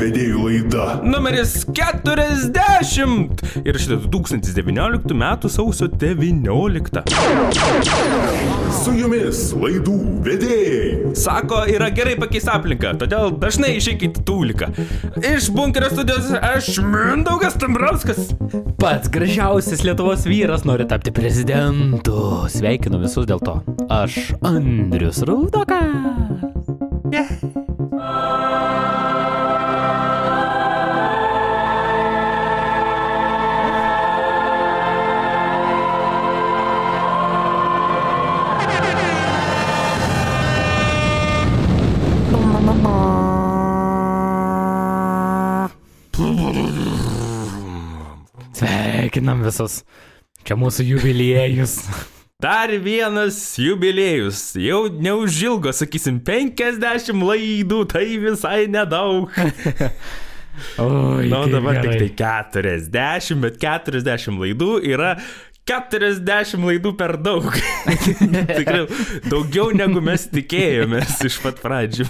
vedėjų laida. Numeris 40. Ir šitą 2019 m. sausio 19. Su jumis laidų vedėjai. Sako, yra gerai pakeisti aplinką, todėl dažnai išeikite tūliką. Iš bunkerio studijos aš Mindaugas Tambrauskas. Pats gražiausias Lietuvos vyras nori tapti prezidentu. Sveikinu visus dėl to. Aš Andrius Raudokas. Sveikinam visus. Čia mūsų jubiliejus. Dar vienas jubiliejus. Jau neužilgo, sakysim, 50 laidų, tai visai nedaug. Oi, Na, dabar gerai. tik tai 40, bet 40 laidų yra 40 laidų per daug. Tikrai daugiau negu mes tikėjomės iš pat pradžių.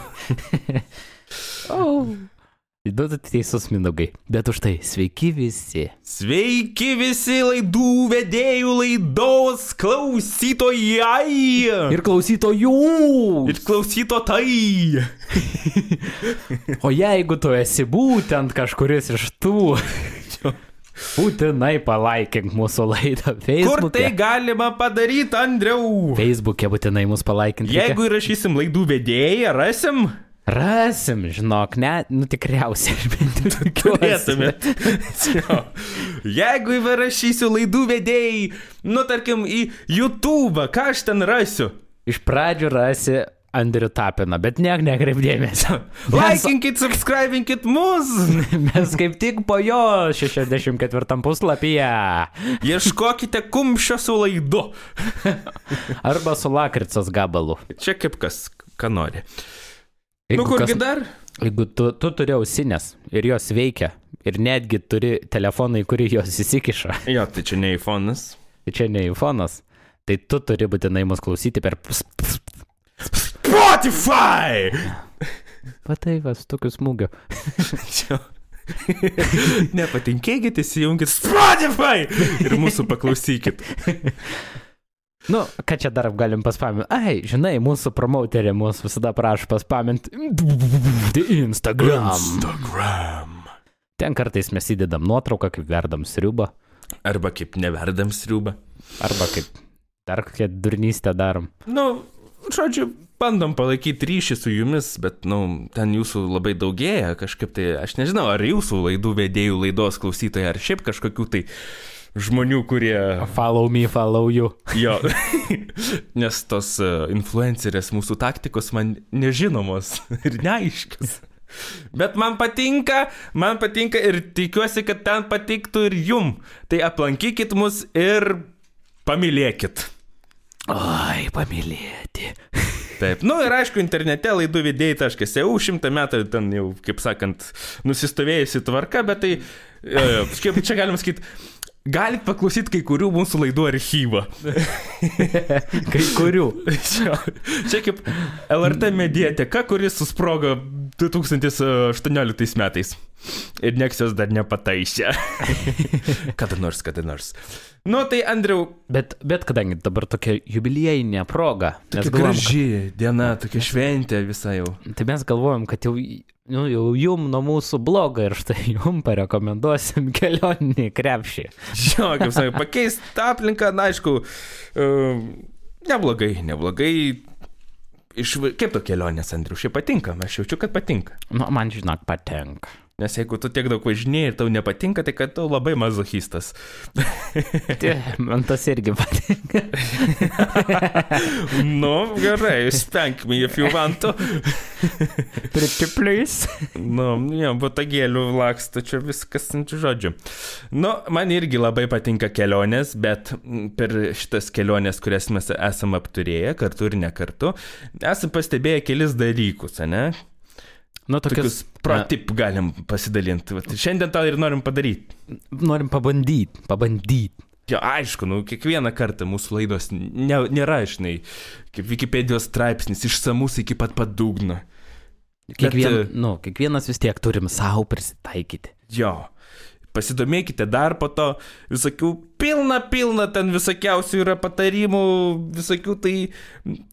Oh. Tu teisus, Mindaugai. Bet už tai sveiki visi. Sveiki visi laidų vedėjų laidos klausytojai. Ir klausytojų. Ir klausytojai. O jeigu tu esi būtent kažkuris iš tų, būtinai palaikink mūsų laidą Kur Facebook'e. tai galima padaryti, Andriau? Facebook'e būtinai mus palaikinti. Jeigu įrašysim laidų vedėjai, rasim, Rasim, žinok, ne, nu tikriausiai, aš bent jau turėtumėt. Jeigu įrašysiu laidų vedėjai, nu tarkim, į YouTube, ką aš ten rasiu? Iš pradžių rasi Andrių Tapiną, bet niek nekreip dėmesio. Mes, Laikinkit, subscribinkit mus. mes kaip tik po jo 64 puslapyje. Ieškokite kumščio su laidu. Arba su lakricos gabalu. Čia kaip kas, ką nori. Jeigu Nu kurgi kas- dar? Jeigu tu, tu turi ausinės ir jos veikia, ir netgi turi telefoną, į kurį jos įsikiša, Jo, tai čia ne iPhone'as. tai čia ne iPhone'as, tai tu turi būtinai mus klausyti per... Spotify! Pataivas, tokiu smūgiu. Čia. Nepatinkėkit, įsijunkit Spotify ir mūsų paklausykit. Nu, ką čia dar galim paspaminti? Ai, žinai, mūsų promauterė mūsų visada prašo paspaminti Instagram. Instagram. Ten kartais mes įdedam nuotrauką, kaip verdam sriubą, Arba kaip neverdam sriubą. arba kaip dar kokią durnystę darom. Nu, žodžiu, bandom palaikyti ryšį su jumis, bet, nu, ten jūsų labai daugėja kažkaip tai, aš nežinau, ar jūsų laidų vedėjų laidos klausytojai, ar šiaip kažkokių tai žmonių, kurie Follow me, follow you. Jo, nes tos uh, influencerės mūsų taktikos man nežinomos ir neaiškios. Bet man patinka, man patinka ir tikiuosi, kad ten patiktų ir jum. Tai aplankykit mus ir pamylėkit. Oi, pamylėti. Taip, nu ir aišku, internete laidų vidėjai.eu šimtą metų ten jau, kaip sakant, nusistovėjusi tvarka, bet tai, e, kaip čia galim sakyti, galit paklausyti kai kurių mūsų laidų archyvą. Kai kurių. Čia, čia kaip LRT mediateka, kuris susprogo 2018 metais. Ir nieks jos dar nepataisė. kada nors, kada nors. Nu tai, Andriau, Bet, bet kadangi dabar tokia jubiliejinė proga, tokia galvojam, graži diena, tokia šventė visai jau. tai mes galvojam, kad jau, nu, jau jum nuo mūsų bloga ir štai jum parekomenduosim kelioninį krepšį. Jo, kaip sakai, pakeisti aplinką, na aišku, uh, neblogai, neblogai. Iš, kaip to kelionės, Andriu, šiaip patinka, aš jaučiu, kad patinka. Nu, man žinok, patenka. Nes jeigu tu tiek daug važinėjai ir tau nepatinka, tai kad tu labai mazochistas. Man tas irgi patinka. nu, gerai, spank me if you want to. Pretty please. Nu, jo, botagėlių laksto, čia viskas ant žodžių. Nu, man irgi labai patinka kelionės, bet per šitas kelionės, kurias mes esame apturėję, kartu ir ne kartu, esame pastebėję kelis dalykus, ne? Nu, Tokius protip galim pasidalinti. Vat šiandien tą ir norim padaryti. Norim pabandyti, pabandyti. Jo, aišku, nu, kiekvieną kartą mūsų laidos ne, nėra, žinai, kaip Wikipedijos straipsnis, išsamus iki pat padugno. Kiekvien, Bet, nu, kiekvienas vis tiek turim savo prisitaikyti. Jo. Pasidomėkite dar po to, visokių pilna, pilna ten visokiausių yra patarimų, visokių tai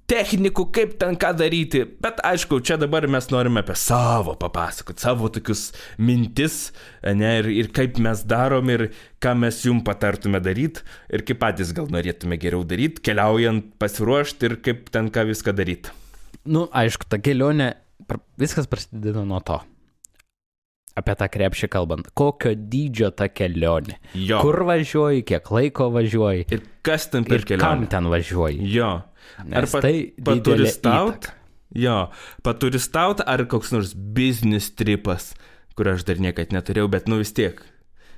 technikų, kaip ten ką daryti. Bet aišku, čia dabar mes norime apie savo papasakoti, savo tokius mintis, ne, ir, ir kaip mes darom, ir ką mes jum patartume daryti, ir kaip patys gal norėtume geriau daryti, keliaujant, pasiruošti ir kaip ten ką viską daryti. Nu, aišku, ta kelionė, viskas prasideda nuo to. Apie tą krepšį kalbant. Kokio dydžio ta kelionė? Jo. Kur važiuoji, kiek laiko važiuoji Ir kas ten per ir kam kelionę? ten važiuoji. Jo. Ar Nes pat, tai paturistaut? Jo, paturistaut ar koks nors biznis tripas, kur aš dar niekad neturėjau, bet nu vis tiek.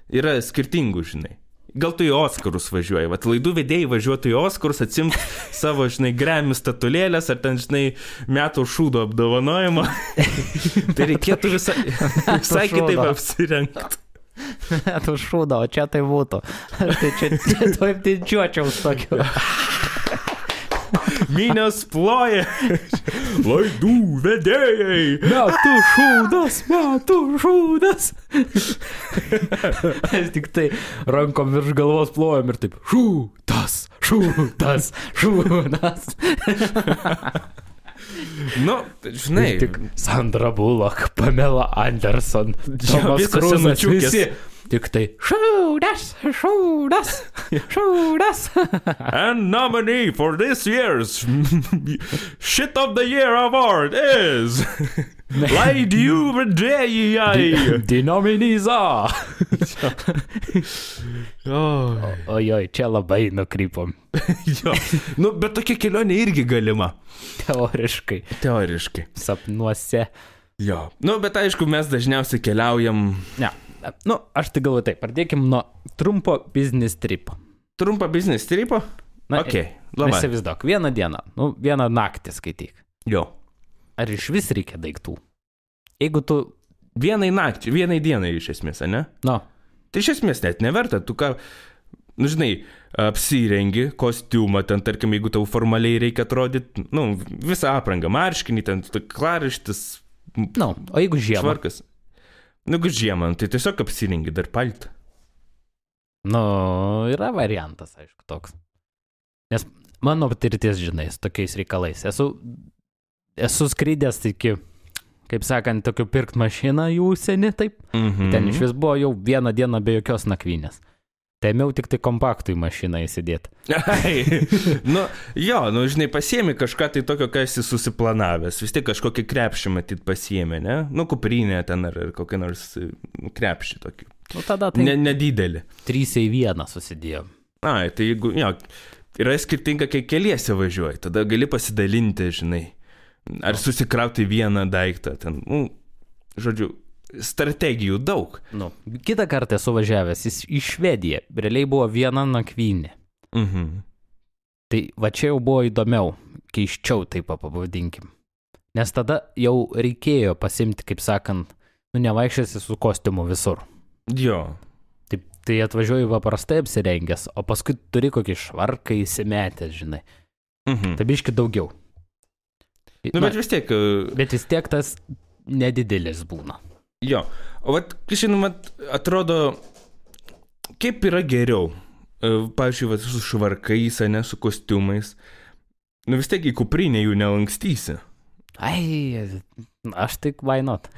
Yra skirtingų, žinai. Gal tu į Oskarus važiuoji, vat laidų vedėjai važiuotų į Oskarus, atsimt savo, žinai, gremi statulėlės ar ten, žinai, metų šūdo apdovanojimą. tai reikėtų visai, visai kitaip šūdo. apsirengti. Tu šūda, o čia tai būtų. Tai čia, čia taip didžiuočiau su tokiu. Minios ploja. Laidų vedėjai. Metų šūdas, metų šūdas. Mes tik tai rankom virš galvos plojam ir taip šūdas, šūdas, šūdas. Nu, žinai. Tik Sandra Bullock, Pamela Anderson, Tomas senučiukės. visi. Tik tai šūdas, šūdas, šūdas. And nominee for this year's Shit of the Year award is Laidų vedėjai. Denominiza. Oh, Ojoj, čia labai nukrypom. jo. Nu, bet tokia kelionė irgi galima. Teoriškai. Teoriškai. Sapnuose. Jo. Nu, bet aišku, mes dažniausiai keliaujam Ne. Nu, aš tai galvoju taip, pradėkim nuo trumpo business tripo. trumpą biznis tripą. Na, Ok, labai. Įsivaizduok, vieną dieną, nu, vieną naktį skaityk. Jo. Ar iš vis reikia daiktų? Jeigu tu, Vienai nakčiai, vienai dienai iš esmės, ne? nu, Tai iš esmės net neverta, tu ką, nu žinai, apsirengi kostiumą, ten tarkim, jeigu tau formaliai reikia atrodyti, nu, visą aprangą, marškinį, ten klarištis, nu, o jeigu žiemą? švarkas. Nu, jeigu žiemą, tai tiesiog apsirengi dar paltą. Nu, yra variantas, aišku, toks. Nes mano patirtis, žinai, su tokiais reikalais. Esu, esu skrydęs iki, kaip sakant, tokiu pirkt mašiną į užsienį, taip. Mhm. Ten iš vis buvo jau vieną dieną be jokios nakvynės. Tai ėmiau tik tai kompaktų į mašiną įsidėti. Ai, nu, jo, nu, žinai, pasiemi kažką tai tokio, ką esi susiplanavęs. Vis tiek kažkokį krepšį matyt pasiemi, ne? Nu, kuprinę ten ar, ar kokį nors e, krepšį tokį. Nu tada tai Ne, ne. nedidelį. trys į vieną susidėjom. Ai, tai jeigu, jo, yra skirtinga, kai keliese važiuoji, tada gali pasidalinti, žinai. Ar susikrauti vieną daiktą, ten, nu, žodžiu, strategijų daug. Nu, kitą kartą esu važiavęs į, į Švediją. Realiai buvo viena nakvynė. Mhm. Tai va čia jau buvo įdomiau, keiščiau taip pavadinkim. Nes tada jau reikėjo pasimti, kaip sakant, nu nevaikščiasi su kostiumu visur. Jo. Taip, tai atvažiuoji paprastai apsirengęs, o paskui turi kokį švarką įsimetęs, žinai. Mhm. Tai biški daugiau. Nu, bet vis tiek, e, bet vis tiek tas nedidelis būna. Jo. O, vat, žinoma, atrodo, kaip yra geriau. E, Pavyzdžiui, vat, su švarkais, ne su kostiumais. Nu, vis tiek į kuprinę jų nelankstysi. Ai, aš tik vainot.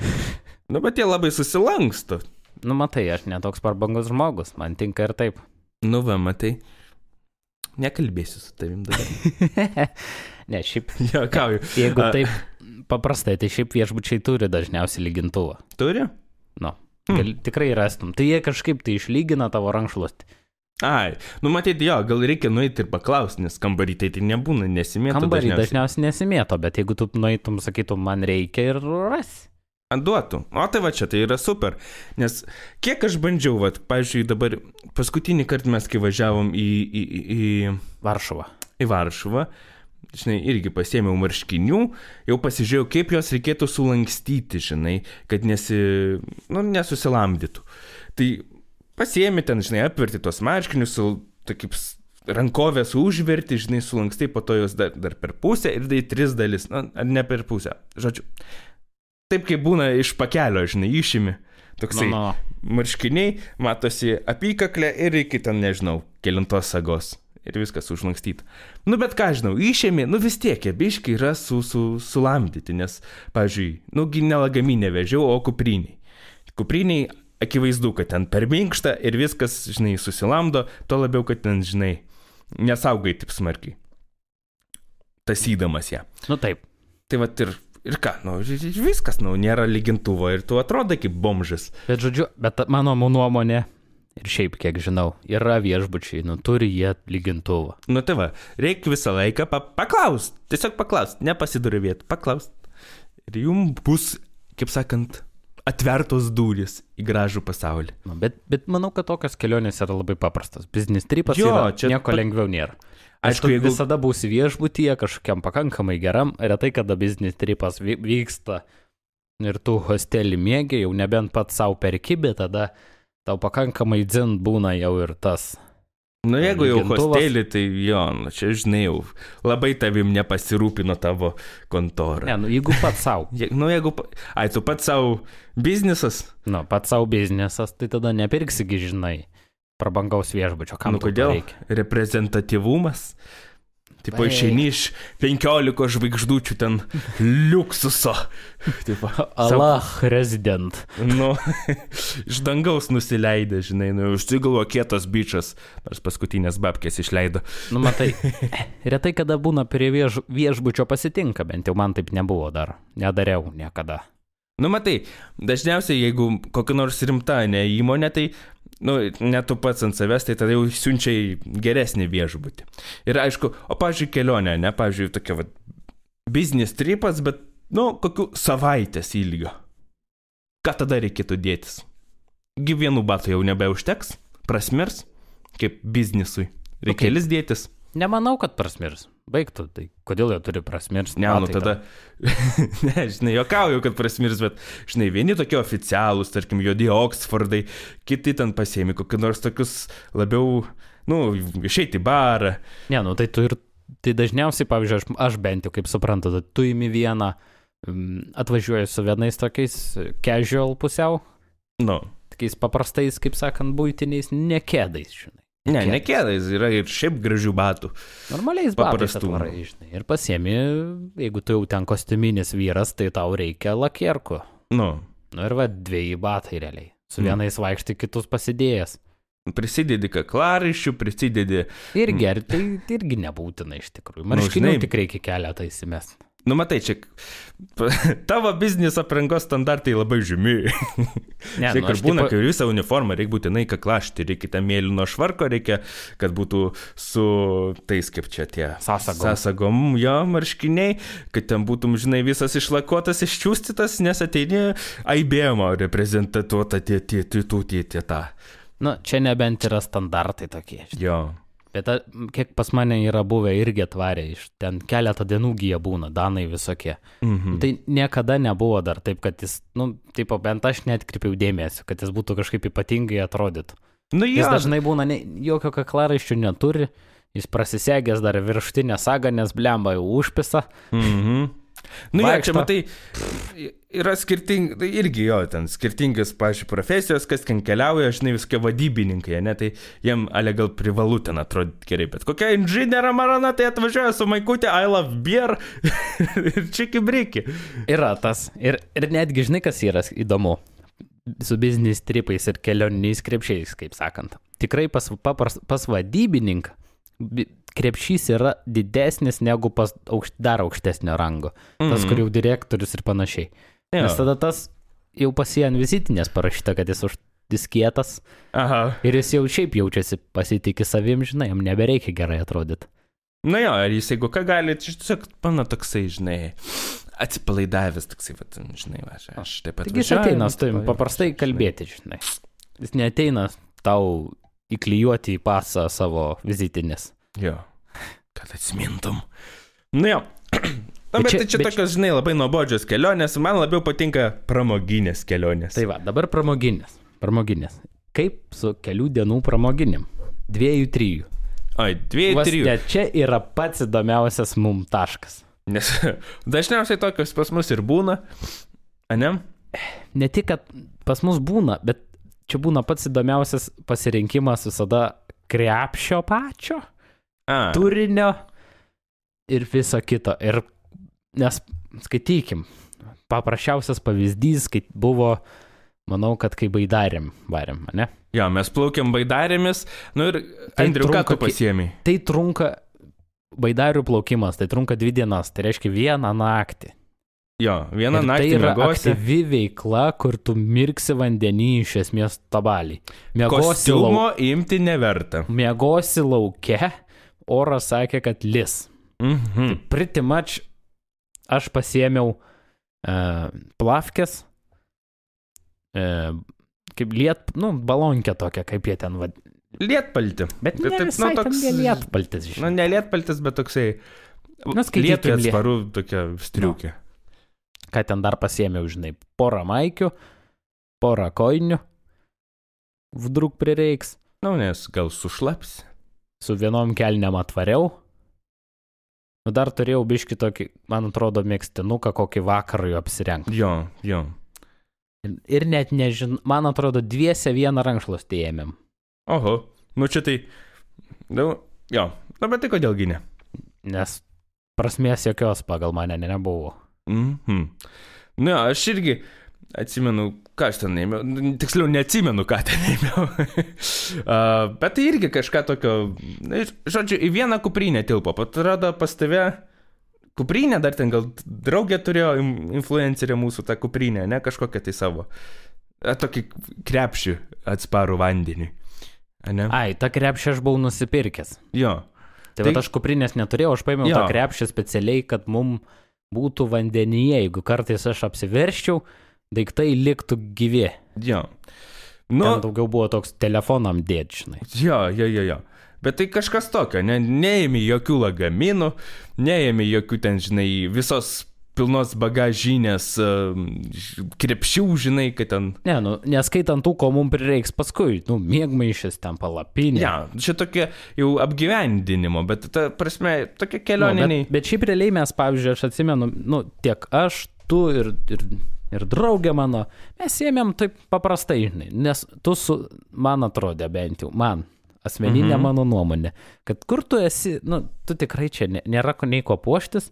Nu, bet jie labai susilanksto. Nu matai, aš netoks parbangus žmogus, man tinka ir taip. Nu, va, matai. Nekalbėsiu su tavim dabar. ne, šiaip, Jokauju. jeigu A- taip paprastai, tai šiaip viešbučiai turi dažniausiai lygintuvą. Turi? Nu, Hmm. gal, tikrai rastum. Tai jie kažkaip tai išlygina tavo rankšluostį. Ai, nu matyti, jo, gal reikia nueiti ir paklausti, nes kambarį tai, tai nebūna, nesimėto Kambarį dažniausiai. dažniausiai nesimėto, bet jeigu tu nueitum, sakytum, man reikia ir rasi. Duotų. O tai va čia, tai yra super. Nes kiek aš bandžiau, va, pavyzdžiui, dabar paskutinį kartą mes, kai važiavom į, į, į, į, Varšuva. į Varšuvą, žinai, irgi pasėmiau marškinių, jau pasižiūrėjau, kaip juos reikėtų sulankstyti, žinai, kad nesi, nu, nesusilamdytų. Tai pasiemi ten, žinai, apverti tos marškinius, su, tai kaip rankovės užverti, žinai, sulanksti, po to jos dar, dar per pusę ir tai tris dalis, na, ar ne per pusę. Žodžiu, taip kaip būna iš pakelio, žinai, išimi. Toksai Nu, nu. marškiniai, matosi apykaklė ir iki ten, nežinau, kelintos sagos. Ir viskas užlankstyta. Nu, bet ką žinau, išėmė, nu vis tiek, jie biški yra su, su, sulamdyti, nes, pavyzdžiui, nugi nelagaminė vežiau, o kupriniai. Kupriniai akivaizdu, kad ten per minkšta ir viskas, žinai, susilamdo, to labiau, kad ten, žinai, nesaugai taip smarkiai. Tasydamas ją. Nu taip. Tai va ir, ir ką, nu, viskas, nu, nėra lygintuvo ir tu atrodai kaip bomžas. Bet žodžiu, bet mano nuomonė, ir šiaip kiek žinau, yra viešbučiai, nu turi jie lygintuvą. Nu tai va, reikia visą laiką pa paklausti, tiesiog paklausti, nepasidurėvėti, paklausti. Ir jums bus, kaip sakant, atvertos durys į gražų pasaulį. Nu, bet, bet manau, kad tokios kelionės yra labai paprastas. Biznis tripas Jo, yra, čia nieko pat- lengviau nėra. Aišku, Aišku, jeigu- visada būsi viešbutyje, kažkokiam pakankamai geram, retai kada biznis tripas vy- vyksta ir tu hostelį mėgi, jau nebent pats savo perki, bet tada tau pakankamai dzin būna jau ir tas. Nu jeigu jau hostelį, tai jo, nu, čia žinai, jau labai tavim nepasirūpino tavo kontora. Ne, nu jeigu pats savo, Je, nu jeigu, ai tu pats savo biznisas, nu, pats savo biznesas, tai tada nepirksigi, žinai, prabangaus viešbučio, kam nu kodėl reikia. reprezentatyvumas. Tipo išeini iš 15 žvaigždučių ten liuksuso. Tipo, Allah resident. Nu, iš dangaus nusileidė, žinai, nu, užsigalo kietas bičias, nors paskutinės babkės išleido. Nu, matai, retai kada būna prie vieš, viešbučio pasitinka, bent jau man taip nebuvo dar. Nedariau niekada. Nu, matai, dažniausiai, jeigu kokia nors rimta ne įmonė, tai, nu, net tu pats ant savęs, tai tada jau siunčiai geresnį viešbutį. Ir aišku, o, pažiūrėjau, kelionė, ne, pažiūrėjau, tokia, va, biznis tripas, bet, nu, kokiu savaitės ilgio. Ką tada reikėtų dėtis? Gyvienų batų jau nebeužteks, prasmirs, kaip biznisui. Reikia kelis dėtis. Nemanau, kad prasmirs. Baigtų, tai kodėl jie turi prasmirs? Ne, nu tada. ne, žinai, jokauju, kad prasmirs, bet, žinai, vieni tokie oficialūs, tarkim, juodi Oksfordai, kiti ten pasiemi kokius nors tokius labiau, nu, išeiti į barą. Ne, nu tai tu ir, tai dažniausiai, pavyzdžiui, aš, aš bent jau kaip suprantu, tai tu įimi vieną, mm, atvažiuoji su vienais tokiais casual pusiau, Nu, tokiais paprastais, kaip sakant, būtiniais, nekėdais, žinai. Ne, Kėdais. nekėdais, yra ir šiaip gražių batų. Normaliais Paprastų. atvarai, žinai. Ir pasiemi, jeigu tu jau ten kostiuminis vyras, tai tau reikia lakierko. Nu, Nu ir va, dviejai batai realiai. Su Mm. vienais vaikštai, kitus pasidėjęs. prisidedi kaklaraiščių, prisidedi. Ir gerti tai irgi nebūtina iš tikrųjų. Nu, Marškinių žinai- tik reikia keletą įsimest. Nu, matai, čia tavo biznis aprangos standartai labai žymi. Ne, Tiek nu, būna, tipo- kai visą uniformą reikia būtinai kaklašti, reikia tą mėlyno švarko, reikia, kad būtų su tais kaip čia tie. Sąsagom. Sąsagom, jo marškiniai, kad ten būtum, žinai, visas išlakuotas, iščiūstytas, nes ateini aibėjimo reprezentatuota tie, tie, tie, tie, tie, tie, tą. Nu, čia nebent yra standartai tokie. žinai. Jo. Bet a, kiek pas mane yra buvę irgi atvarę iš ten keletą dienų gyja būna, danai visokie. Mhm. Tai niekada nebuvo dar taip, kad jis, nu, taip, bent aš netkreipiau dėmesio, kad jis būtų kažkaip ypatingai atrodytų. Nu, Jis jo. dažnai būna, ne, jokio kaklaraiščio neturi, jis prasisegęs dar viršutinę sagą, nes blemba jau užpisa. Mhm. Nu, ja, čia Vaikšto. matai, yra skirtingi, tai irgi jo, ten skirtingas, pažiūrėjau, profesijos, kas ten keliauja, žinai, visokie vadybininkai, ne, tai jiem ale gal privalu ten atrodyti gerai, bet kokia inžinierė marana, tai atvažiuoja su maikutė, I love beer ir čiki briki. Yra tas. Ir, ir netgi žinai, kas yra įdomu. Su biznis tripais ir kelioniniais krepšiais, kaip sakant. Tikrai pas, papras, pas vadybininką bi- krepšys yra didesnis negu pas aukšt, dar aukštesnio rango. Tas, Mhm. kur jau direktorius ir panašiai. Jo. Nes tada tas jau pasien vizitinės parašyta, kad jis už diskietas Aha. ir jis jau šiaip jaučiasi pasitikė savim, žinai, jam nebereikia gerai atrodyti. Na jo, ir jis jeigu ką gali, tai tiesiog mano toksai, žinai, atsipalaidavęs toksai, va, žinai, va, aš, aš taip pat. Taigi jis ateina su tavim paprastai kalbėti, žinai. Jis neteina tau įklijuoti į pasą savo vizitinės. Jo. Kad atsimintum. Nu jo. Na, Bet bet, čia- tai čia bet tokios, žinai, labai nuobodžios kelionės, man labiau patinka pramoginės kelionės. Tai va, dabar pramoginės. Pramoginės. Kaip su kelių dienų pramoginėm? Dviejų, trijų. Oi, dviejų, Vas, trijų. ne, čia yra pats įdomiausias mum taškas. Nes dažniausiai tokios pas mus ir būna. ne? ne tik, kad pas mus būna, bet čia būna pats įdomiausias pasirinkimas visada krepšio pačio, A, turinio ir viso kito. Ir nes skaitykim, paprasčiausias pavyzdys, kai buvo, manau, kad kai baidarėm varėm, ne? jo, mes plaukiam baidarėmis, nu ir Tai Andriu, ką trunka tu pasiemi? Tai trunka, baidarių plaukimas, tai trunka dvi dienas, tai reiškia vieną naktį. Jo, vieną Ir naktį tai yra mėgosi. aktyvi veikla, kur tu mirksi vandenį iš esmės tabalį. Mėgosi, Kostiumo lau... imti neverta. Mėgosi lauke, oras sakė, kad lis. Mhm. Pretty much aš pasiemiau uh, plavkės, uh, kaip liet, nu, balonkę tokią, kaip jie ten vadina. Lietpalti. Bet Tai ne taip, visai nu, toks... toks- lietpaltis, Nu, žinai. ne lietpaltis, bet toksai. Nu, skaitykim, Lietuvė lie- atsparų tokia striukė. Ką ten dar pasiemiau, žinai, porą maikių, porą koinių, vdruk prireiks, Nu, nes gal sušlaps. su vienom kelniam atvariau. Nu, dar turėjau biški tokį, man atrodo, mėgstinuką, kokį vakarui apsirengti. Jo, jo. Ir, ir net nežinau, man atrodo, dviese vieną rankšluostį ėmėm. Oho, nu čia tai. Nu, jo, nu, bet tai kodėlgi ne? Nes prasmės jokios pagal mane ne, nebuvo. Mhm. Nu, aš irgi atsimenu, ką aš ten ėmiau. Tiksliau, neatsimenu, ką ten ėmiau. uh, bet tai irgi kažką tokio. Na, žodžiu, į vieną kuprinę tilpo. Atrodo, pas tave kuprinė, dar ten gal draugė turėjo in- influencerė mūsų tą kuprinę, ne kažkokią tai savo. A, tokį krepšį atsparų vandeniui. A, Ne? Ai, tą krepšį aš buvau nusipirkęs. Jo. Tai, Tai- aš kuprinės neturėjau, aš paėmiau Jo. tą krepšį specialiai, kad mum būtų vandenyje, jeigu kartais aš apsiverščiau, daiktai liktų gyvi. Jo. Nu, Ten daugiau buvo toks telefonam dėdžinai. Jo, jo, jo, jo. Bet tai kažkas tokio, ne, neėmė jokių lagaminų, neėmė jokių ten, žinai, visos pilnos bagažinės uh, krepšių, žinai, kad ten... Ne, nu, neskaitant tų, ko mums prireiks paskui, nu, mėgmaišis ten palapinė. Ne, čia tokia jau apgyvendinimo, bet ta prasme, tokia nu, kelioniniai. bet, bet šiaip realiai mes, pavyzdžiui, aš atsimenu, nu, tiek aš, tu ir, ir, ir draugė mano, mes ėmėm taip paprastai, žinai, nes tu su, man atrodė bent jau, man, asmeninė Mhm. mano nuomonė, kad kur tu esi, nu, tu tikrai čia nė- nėra nei ko puoštis,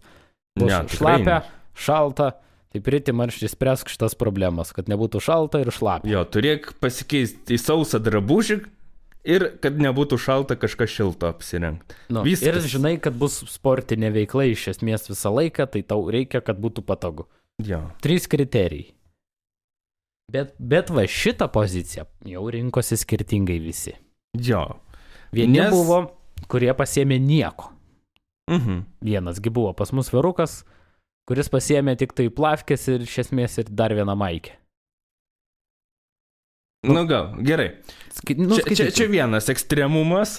bus Ne, šlapia, šalta, tai priti man išspręsk šitas problemas, kad nebūtų šalta ir šlapia. Jo, turėk pasikeisti į sausą drabužį ir kad nebūtų šalta kažką šilto apsirengti. Nu, Viskas. ir žinai, kad bus sportinė veikla iš esmės visą laiką, tai tau reikia, kad būtų patogu. Jo. Trys kriterijai. Bet, bet va šitą poziciją jau rinkosi skirtingai visi. Jo. Vieni Nes... buvo, kurie pasėmė nieko. Mhm. Vienasgi buvo pas mus virukas, kuris pasėmė tik tai plavkės ir iš esmės ir dar vieną maikę. Nu gal, gerai. Skai, nu, čia, čia, čia vienas ekstremumas,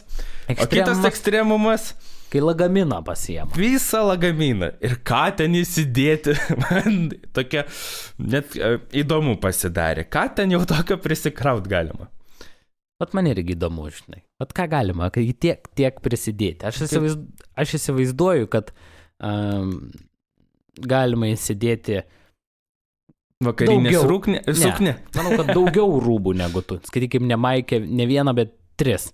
o kitas ekstremumas kai lagaminą pasėmė. visą lagaminą. Ir ką ten įsidėti, man tokia net e, įdomu pasidarė. Ką ten jau tokio prisikraut galima. Vat man irgi įdomu, žinai. Vat ką galima, kai tiek, tiek prisidėti. Aš, įsivaizd, aš įsivaizduoju, kad um, galima įsidėti, Vakarinė Daugiau. suknė. Ne. manau, kad daugiau rūbų negu tu. Skaitykim, ne maikė, ne vieną, bet tris.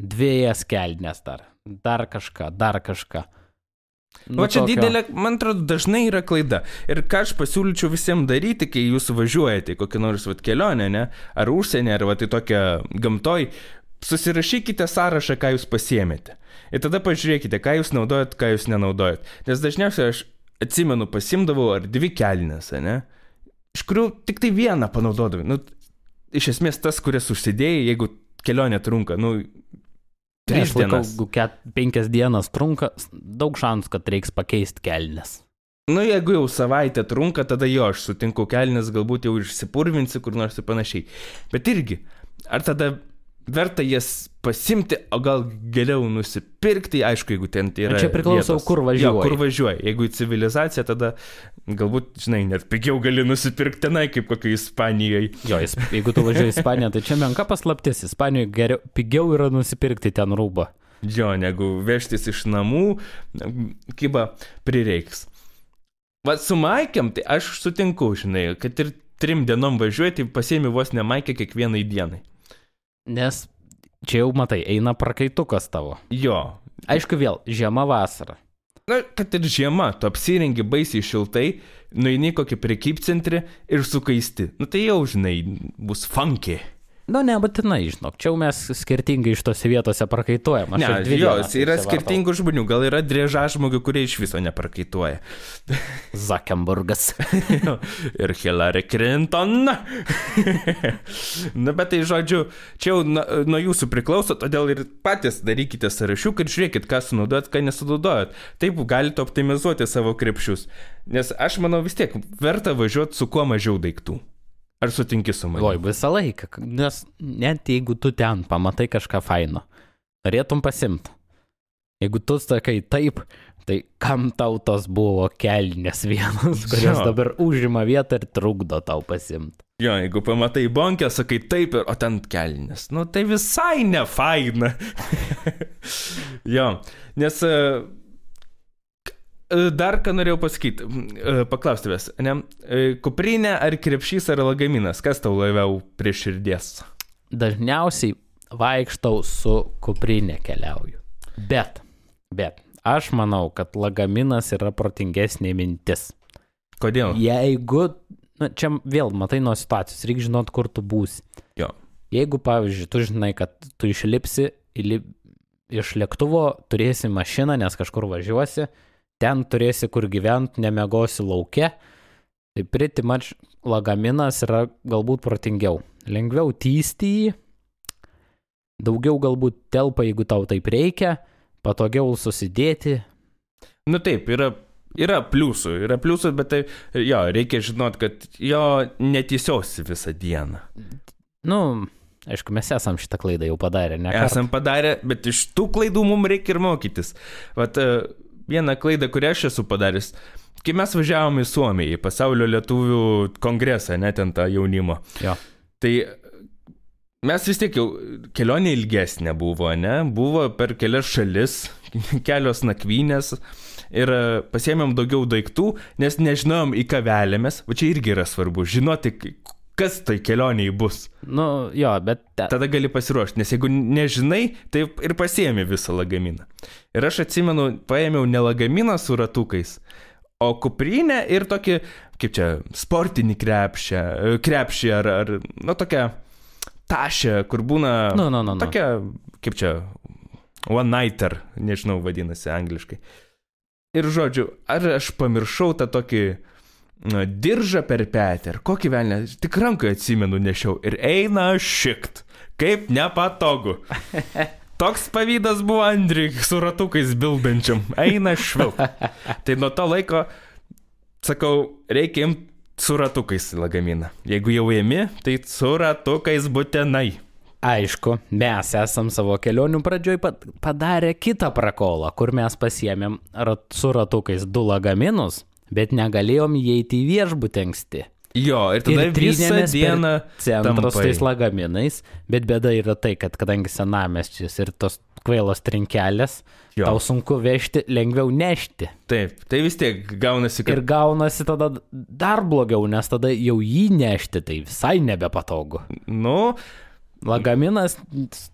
Dviejas kelnes dar. Dar kažką, dar kažką. Nu, čia tokio... didelė, man atrodo, dažnai yra klaida. Ir ką aš pasiūlyčiau visiems daryti, kai jūs važiuojate į kokią nors vat, kelionę, ne? ar užsienį, ar vat, į tokią gamtoj, susirašykite sąrašą, ką jūs pasiemėte. Ir tada pažiūrėkite, ką jūs naudojat, ką jūs nenaudojat. Nes dažniausiai aš atsimenu, pasimdavau ar dvi kelnes, ne? Iš kurių tik tai vieną panaudodavau. Nu, iš esmės tas, kurias užsidėjai, jeigu kelionė trunka, nu, tris dienas. Ket, penkias dienas trunka, daug šansų, kad reiks pakeisti kelnes. Nu, jeigu jau savaitę trunka, tada jo, aš sutinku kelnes, galbūt jau išsipurvinsi kur nors ir panašiai. Bet irgi, ar tada verta jas pasimti, o gal geriau nusipirkti, aišku, jeigu ten tai yra. čia priklauso, vietos. kur Jo, važiuoji. kur važiuoji. Jeigu į civilizaciją, tada galbūt, žinai, net pigiau gali nusipirkti tenai, kaip kokio Ispanijoje. Jo, jeigu tu važiuoji į Ispaniją, tai čia menka paslaptis. Ispanijoje geriau, pigiau yra nusipirkti ten rūbą. Jo, negu vežtis iš namų, kyba prireiks. Va su Maikiam, tai aš sutinku, žinai, kad ir trim dienom važiuoti, pasiemi vos ne Maikę kiekvienai dienai. Nes čia jau matai, eina prakaitukas tavo. Jo. Aišku, vėl žiema vasara. Na, kad ir žiema, tu apsirengi baisiai šiltai, nueini kokį prekybcentrį ir sukaisti. Nu tai jau, žinai, bus funky. Nu, nebūtinai, žinok, čia jau mes skirtingai iš tose vietose prakaituojam. Aš Ne, ir dvi jo, dienas yra skirtingų žmonių, gal yra drėža žmonių, kurie iš viso neprakaituoja. Zakemburgas. ir Hillary Clinton. Na, bet tai žodžiu, čia jau nuo, jūsų priklauso, todėl ir patys darykite sąrašiuką ir žiūrėkit, ką sunaudojat, ką nesunaudojat. Taip galite optimizuoti savo krepšius. Nes aš manau vis tiek verta važiuoti su kuo mažiau daiktų. Ar sutinki su Oi, manimi? visą laiką, nes net jeigu tu ten pamatai kažką faino, norėtum pasimti. Jeigu tu sakai taip, tai kam tau tos buvo kelnes vienas, kurios Jo. dabar užima vietą ir trukdo tau pasimti. Jo, jeigu pamatai bonkę, sakai taip, ir- o ten kelnes. Nu, tai visai ne faina. jo, nes e, dar ką norėjau pasakyti, e, paklausti vis, ne, e, kuprinė ar krepšys ar lagaminas, kas tau labiau prie širdies? Dažniausiai vaikštau su kuprinė keliauju. Bet, bet, aš manau, kad lagaminas yra protingesnė mintis. Kodėl? Jeigu, na, čia vėl matai nuo situacijos, reikia žinot, kur tu būsi. Jo. Jeigu, pavyzdžiui, tu žinai, kad tu išlipsi įlip, iš lėktuvo, turėsi mašiną, nes kažkur važiuosi, ten turėsi kur gyventi, nemegosi laukia, tai pretty much lagaminas yra galbūt protingiau. Lengviau tysti jį, daugiau galbūt telpa, jeigu tau taip reikia, patogiau susidėti. Nu taip, yra, yra pliusų, yra pliusų, bet tai, jo, reikia žinot, kad jo netiesiosi visą dieną. Nu, aišku, mes esam šitą klaidą jau padarę, ne? Esam padarę, bet iš tų klaidų mums reikia ir mokytis. Vat e, viena klaida, kurią aš esu padaręs. Kai mes važiavome į Suomiją, į pasaulio lietuvių kongresą, net ten tą jaunimo. Jo. Tai mes vis tiek jau kelionė ilgesnė buvo, ne? Buvo per kelias šalis, kelios nakvynės. Ir pasiėmėm daugiau daiktų, nes nežinojom į ką velėmės. O čia irgi yra svarbu, žinoti, kas tai kelioniai bus. Nu, jo, bet te, Tada gali pasiruošti, nes jeigu nežinai, tai ir pasiemi visą lagaminą. Ir aš atsimenu, paėmiau ne lagaminą su ratukais, o kuprinę ir tokį, kaip čia, sportinį krepšį, krepšį ar, ar nu, tokią tašę, kur būna... Nu, nu, nu, nu. Tokia, kaip čia, one nighter, nežinau, vadinasi angliškai. Ir žodžiu, ar aš pamiršau tą tokį diržą per petį, ar kokį velnę, tik rankoje atsimenu nešiau ir eina šikt, kaip nepatogu. Toks pavydas buvo Andriui su ratukais bildančiam, eina švilp. Tai nuo to laiko, sakau, reikia imti su ratukais lagaminą. Jeigu jau ėmi, tai su ratukais būtinai. Aišku, mes esam savo kelionių pradžioj padarę kitą prakolą, kur mes pasiemėm rat, su ratukais du lagaminus, bet negalėjom įeiti į viešbutį anksti. Jo, ir tada Ir visą dieną Centras tais lagaminais, bet bėda yra tai, kad kadangi senamesčius ir tos kvailos trinkelės, Jo. tau sunku vežti, lengviau nešti. Taip, tai vis tiek gaunasi, kad Ir gaunasi tada dar blogiau, nes tada jau jį nešti tai visai nebepatogu. Nu, Lagaminas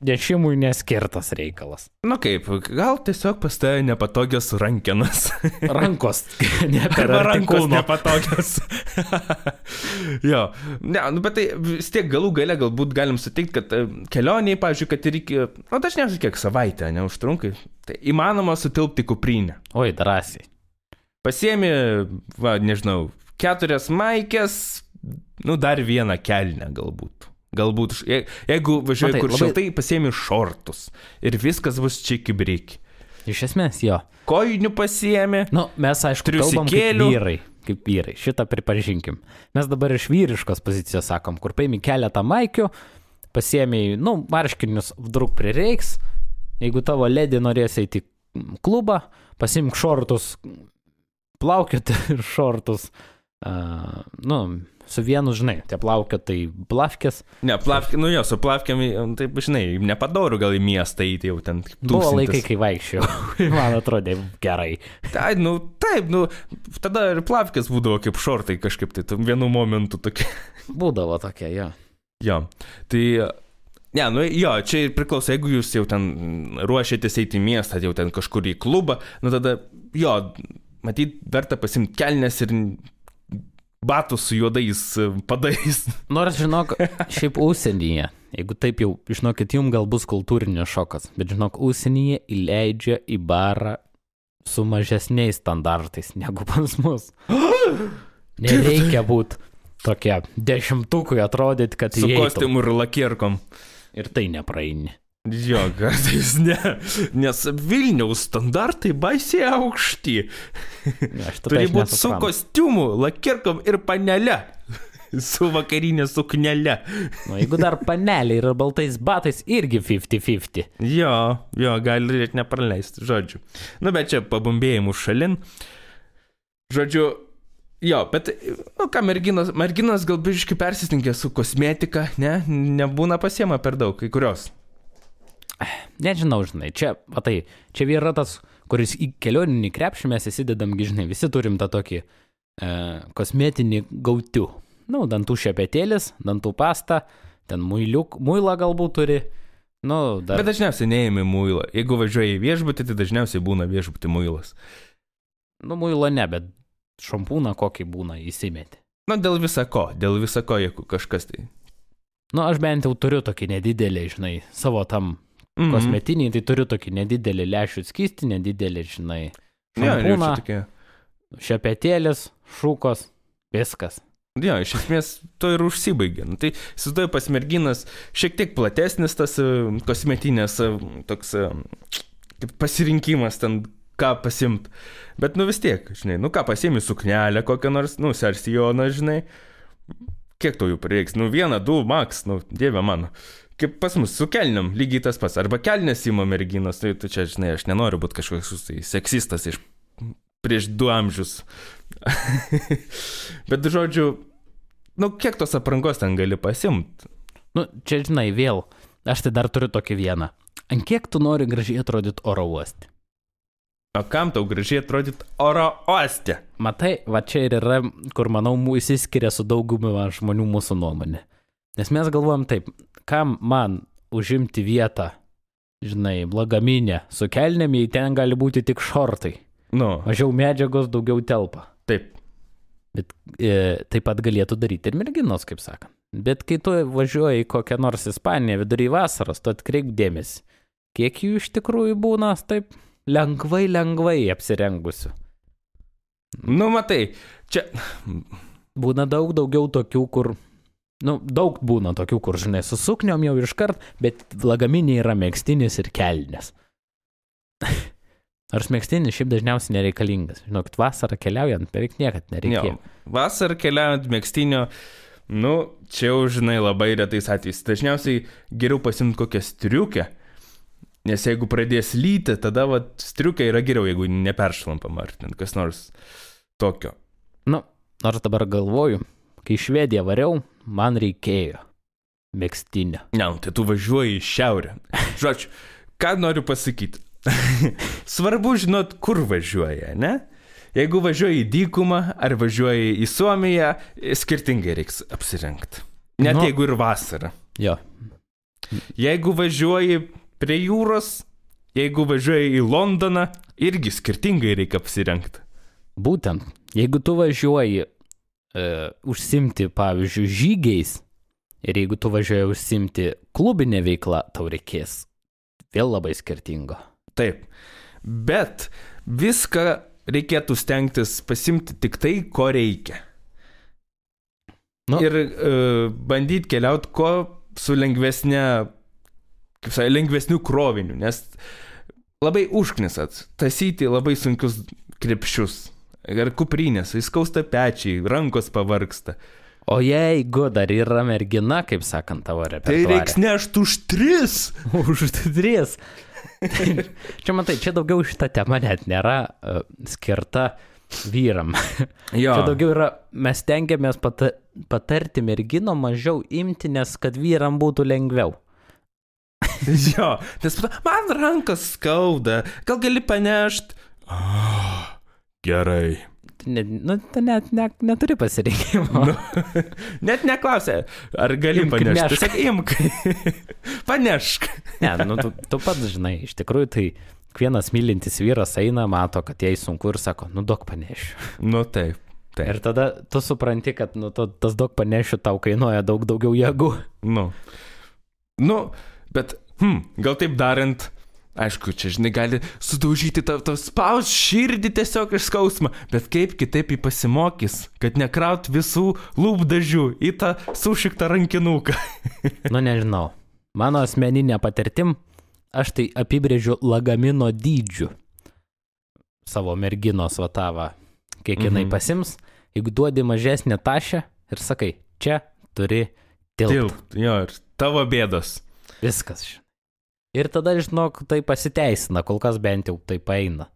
nešimui neskirtas reikalas. nu kaip, gal tiesiog pas tave nepatogios rankenas. Rankos, ne per rankos nepatogios. jo, ne, nu, bet tai vis tiek galų gale galbūt galim sutikti, kad e, kelioniai, pavyzdžiui, kad ir iki, na dažniausiai kiek savaitę, neužtrunkai, tai įmanoma sutilpti kuprinę. Oi, drąsiai. Pasiemi, va, nežinau, keturias maikės, nu dar vieną kelnę galbūt. Galbūt, je- jeigu važiuoji Matai, kur labai- šiltai, pasiemi šortus ir viskas bus čiki briki. Iš esmės jo. Kojinių pasiemi, Nu, mes aišku, kalbam kaip vyrai. Kaip vyrai, šitą pripažinkim. Mes dabar iš vyriškos pozicijos sakom, kur paimi keletą maikių, pasiemi, nu, marškinius vdruk prireiks, jeigu tavo ledį norės eiti į klubą, pasimk šortus, plaukioti ir šortus, uh, nu, su vienu, žinai, tie plaukia tai plavkės. Ne, plavkė, nu jo, su plavkėm, taip, žinai, nepadoru gal į miestą eiti jau ten. Buvo tūkstantis. laikai, kai vaikščiau. Man atrodė gerai. Tai, nu, taip, nu, tada ir plavkės būdavo kaip šortai kažkaip, tai vienu momentu tokie. Būdavo tokia, jo. Jo, tai, ne, nu, jo, čia ir priklauso, jeigu jūs jau ten ruošiatės eiti į miestą, jau ten kažkur į klubą, nu tada, jo, matyt, verta pasimti kelnes ir batus su juodais e, padais. Nors, žinok, šiaip užsienyje, jeigu taip jau, žinokit, jums gal bus kultūrinis šokas, bet žinok, užsienyje įleidžia į barą su mažesniais standartais negu pas mus. Nereikia būti tokia dešimtukui atrodyti, kad Su įeitum. kostiumu ir lakierkom. Ir tai nepraeini. Jo, kartais ne, nes Vilniaus standartai baisiai aukšti. Turi būti su kostiumu, lakierkom ir panele. Su vakarinė suknele. Nu, jeigu dar panelė yra baltais batais, irgi 50-50. Jo, jo, gali ir nepraleisti, žodžiu. Nu, bet čia pabumbėjimų šalin. Žodžiu, jo, bet, nu, ką merginos, merginos gal biškai persitinkė su kosmetika, ne, nebūna pasiema per daug, kai kurios. Nežinau, žinai, čia, matai, čia yra tas, kuris į kelioninį krepšį mes įsidedam, žinai, visi turim tą tokį e, kosmetinį gautių. Nu, dantų šepetėlis, dantų pasta, ten muiliuk, muilą galbūt turi. Nu, dar. Bet dažniausiai neėmė muilą. Jeigu važiuoji į viešbutį, tai dažniausiai būna viešbutį muilas. Nu, muilo ne, bet šampūną kokį būna įsimeti. Na, dėl visako, dėl visako, jeigu kažkas tai. Nu, aš bent jau turiu tokį nedidelį, žinai, savo tam Mhm. kosmetinį, tai turiu tokį nedidelį lešių skystį, nedidelį, žinai, šampūną, tokie. šepetėlis, šūkos, viskas. Jo, iš esmės to ir užsibaigė. Nu, tai įsivaizduoju pas merginas šiek tiek platesnis tas e, kosmetinės e, toks e, pasirinkimas ten, ką pasimt. Bet nu vis tiek, žinai, nu ką pasiemi suknelę kokią nors, nu, sersijoną, žinai. Kiek to jų prireiks? Nu, vieną, du, maks, nu, dieve mano. Kaip pas mus su kelniam, lygiai tas pats. Arba kelnes įma merginos, tai tu čia, žinai, aš nenoriu būti kažkoks tai seksistas iš prieš du amžius. Bet, žodžiu, nu, kiek tos aprangos ten gali pasimti? Nu, čia žinai, vėl, aš tai dar turiu tokį vieną. Ant kiek tu nori gražiai atrodyti oro uoste? O kam tau gražiai atrodyti oro uoste? Matai, va čia ir yra, kur manau, mūsų įsiskiria su dauguma žmonių mūsų nuomonė. Nes mes galvojam taip, kam man užimti vietą, žinai, lagaminę su kelnėm, jei ten gali būti tik šortai. Nu, Mažiau medžiagos, daugiau telpa. taip. Bet e, taip pat galėtų daryti ir merginos, kaip sakant. Bet kai tu važiuoji į kokią nors Ispaniją vidury vasaros, tu atkreip dėmesį, kiek jų iš tikrųjų būna taip lengvai, lengvai apsirengusių. Nu, matai, čia. Būna daug daugiau tokių, kur, nu, daug būna tokių, kur, žinai, su sukniom jau iškart, bet lagaminė yra mėgstinis ir kelnes. Nors mėgstinis šiaip dažniausiai nereikalingas. Žinokit, vasarą keliaujant beveik niekad nereikia. Vasarą keliaujant mėgstinio, nu, čia jau, žinai, labai retais atvejais. Dažniausiai geriau pasimti kokią striukę. Nes jeigu pradės lyti, tada va, striukė yra geriau, jeigu neperšlampama ar ten kas nors tokio. Nu, nors dabar galvoju, kai Švediją variau, man reikėjo mėgstinio. Ne, nu, tai tu važiuoji į šiaurę. Žodžiu, ką noriu pasakyti. Svarbu žinot, kur važiuoja, ne? Jeigu važiuoji į dykumą ar važiuoji į Suomiją, skirtingai reiks apsirengti. Net nu. jeigu ir vasara. Jo, Jeigu važiuoji prie jūros, jeigu važiuoji į Londoną, irgi skirtingai reikia apsirengti. būtent, jeigu tu važiuoji e, užsimti, pavyzdžiui, žygiais ir jeigu tu važiuoji užsimti klubinę veiklą, tau reikės vėl labai skirtingo. Taip. Bet viską reikėtų stengtis pasimti tik tai, ko reikia. Nu. Ir uh, bandyti keliauti kuo su lengvesnė, kaip sakė, lengvesniu kroviniu, nes labai užknisat, tasyti labai sunkius krepšius. Ir kuprinės, įskausta pečiai, rankos pavarksta. O jeigu dar yra mergina, kaip sakant, tavo Tai repertuare. reiks nešti už tris. už tris. čia matai, čia daugiau šita tema net nėra uh, skirta vyram. Jo. Čia daugiau yra, mes tengiamės pata, patarti mergino mažiau imti, nes kad vyram būtų lengviau. Jo, nes man rankas skauda, gal gali panešti. Oh, gerai. Ne, nu, net ne, neturi pasirinkimo. Nu, net neklausė, ar gali Imk, panešti. nešk. Tiesiog imk. Panešk. Ne, nu, tu, tu pats žinai, iš tikrųjų tai vienas mylintis vyras eina, mato, kad jai sunku ir sako, nu daug panešiu. Nu taip. Taip. Ir tada tu supranti, kad nu, tu, tas daug panešiu tau kainuoja daug daugiau jėgų. Nu. Nu, bet, hm, gal taip darant, aišku, čia, žinai, gali sudaužyti tau tau spaus širdį tiesiog iš skausmo, bet kaip kitaip jį pasimokys, kad nekraut visų lūpdažių į tą sušiktą rankinuką. Nu nežinau. Mano asmeninė patirtim, aš tai apibrėžiu lagamino dydžiu savo merginos vatavą, kiek jinai Mhm. pasims, jeigu duodi mažesnę tašę ir sakai, čia turi tilpti. Tilpt, jo, ir tavo bėdos. Viskas. Ir tada, žinok, tai pasiteisina, kol kas bent jau tai eina.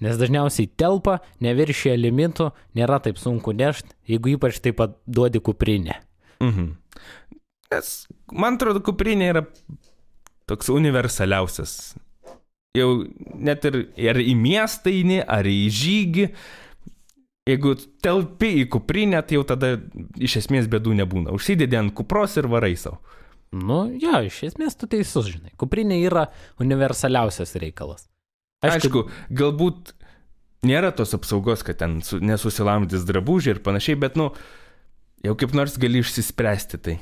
Nes dažniausiai telpa, neviršė limitų, nėra taip sunku nešti, jeigu ypač taip pat duodi kuprinę. Mhm. Nes, man atrodo, kuprinė yra toks universaliausias. Jau net ir ar į miestą eini, ar į žygį. Jeigu telpi į kuprinę, tai jau tada iš esmės bėdų nebūna. Užsidedi ant kupros ir varai savo. Nu, jo, iš esmės tu teisus, žinai. Kuprinė yra universaliausias reikalas. Aišku, galbūt nėra tos apsaugos, kad ten su, nesusilamdys drabužiai ir panašiai, bet, nu, jau kaip nors gali išsispręsti tai.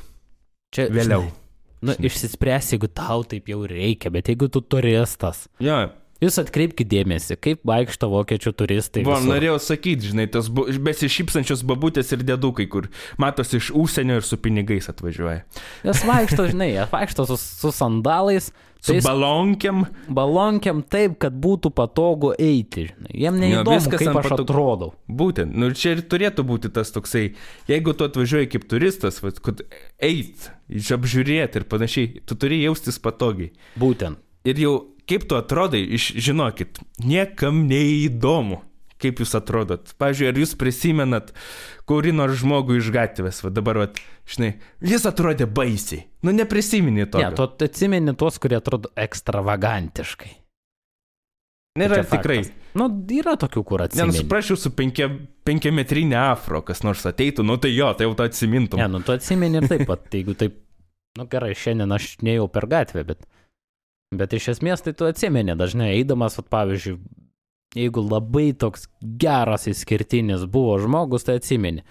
čia vėliau. Žinai, nu, išsispręs, jeigu tau taip jau reikia, bet jeigu tu turistas, Jo, jūs atkreipkite dėmesį, kaip vaikšto vokiečių turistai. Va, visur. norėjau sakyti, žinai, tos besišypsančios babutės ir dedukai, kur matosi iš užsienio ir su pinigais atvažiuoja. Jos vaikšto, žinai, vaikšto su, su sandalais, Su tais balonkiam. balonkiam taip, kad būtų patogu eiti. Jiem neįdomu, viskas kaip aš patog- atrodau. Būtent. Nu ir čia ir turėtų būti tas toksai, jeigu tu atvažiuoji kaip turistas, va, kad eit, apžiūrėti ir panašiai, tu turi jaustis patogiai. Būtent. Ir jau kaip tu atrodai, iš, žinokit, niekam neįdomu, kaip jūs atrodot. Pavyzdžiui, ar jūs prisimenat kurį nors žmogų iš gatvės, va dabar, va, žinai, jis atrodė baisiai. Nu, neprisimeni to. Ne, tu atsimeni tuos, kurie atrodo ekstravagantiškai. Nėra Čia tikrai. faktas. Nu, yra tokių, kur Ne, atsimeni. nusiprašiau su penkia, penkiametrinė afro, kas nors ateitų, nu tai jo, tai jau tu atsimintum. Ne, nu tu atsimeni ir taip pat, jeigu taip, nu gerai, šiandien aš nejau per gatvę, bet, bet iš esmės tai tu atsimeni, dažnai eidamas, vat, pavyzdžiui, jeigu labai toks geras išskirtinis buvo žmogus, tai atsimeni.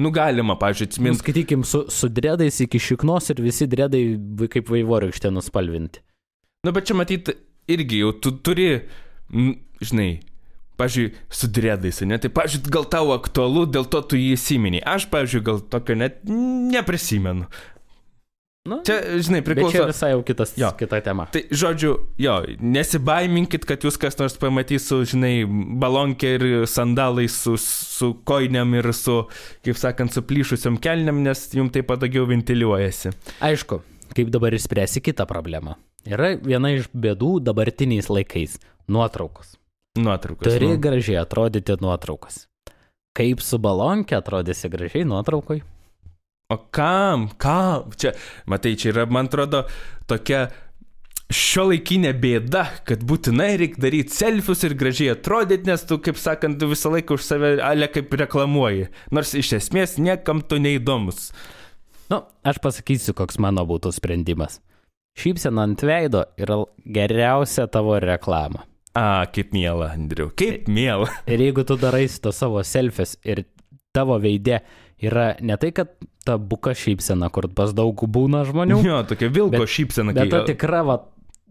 Nu galima, pavyzdžiui, Min... atsiminti. Skaitykim, su, su dredais iki šiknos ir visi dredai kaip vaivorykštė nuspalvinti. Nu, bet čia matyti irgi jau tu turi, m, žinai, pavyzdžiui, su dredais, ne? Tai, pavyzdžiui, gal tau aktualu, dėl to tu jį įsimeni. Aš, pavyzdžiui, gal tokio net neprisimenu. Nu, Čia, žinai, bet čia priklauso. visai jau kitas, Jo. kita tema. Tai, žodžiu, jo, nesibaiminkit, kad jūs kas nors pamatys su, žinai, balonkė ir sandalais, su, su koiniam ir su, kaip sakant, su plyšusiam kelniam, nes jums tai patogiau ventiliuojasi. Aišku, kaip dabar išspręsi kitą problemą. Yra viena iš bėdų dabartiniais laikais - nuotraukos. Nuotraukos. Turi nu. gražiai atrodyti nuotraukas. Kaip su balonkė atrodysi gražiai nuotraukoj? O kam? Kam? Čia, matai, čia yra, man atrodo, tokia šio laikinė bėda, kad būtinai reikia daryti selfius ir gražiai atrodyti, nes tu, kaip sakant, visą laiką už save ale kaip reklamuoji. Nors iš esmės niekam tu neįdomus. Nu, aš pasakysiu, koks mano būtų sprendimas. Šypsena ant veido yra geriausia tavo reklama. A, kaip miela, Andriu, kaip miela. Ir jeigu tu darai to savo selfies ir tavo veidė yra ne tai, kad ta buka šypsena, kur pas daug būna žmonių, Jo, tokia vilko Bet- šypsena. bet ta tikra, va,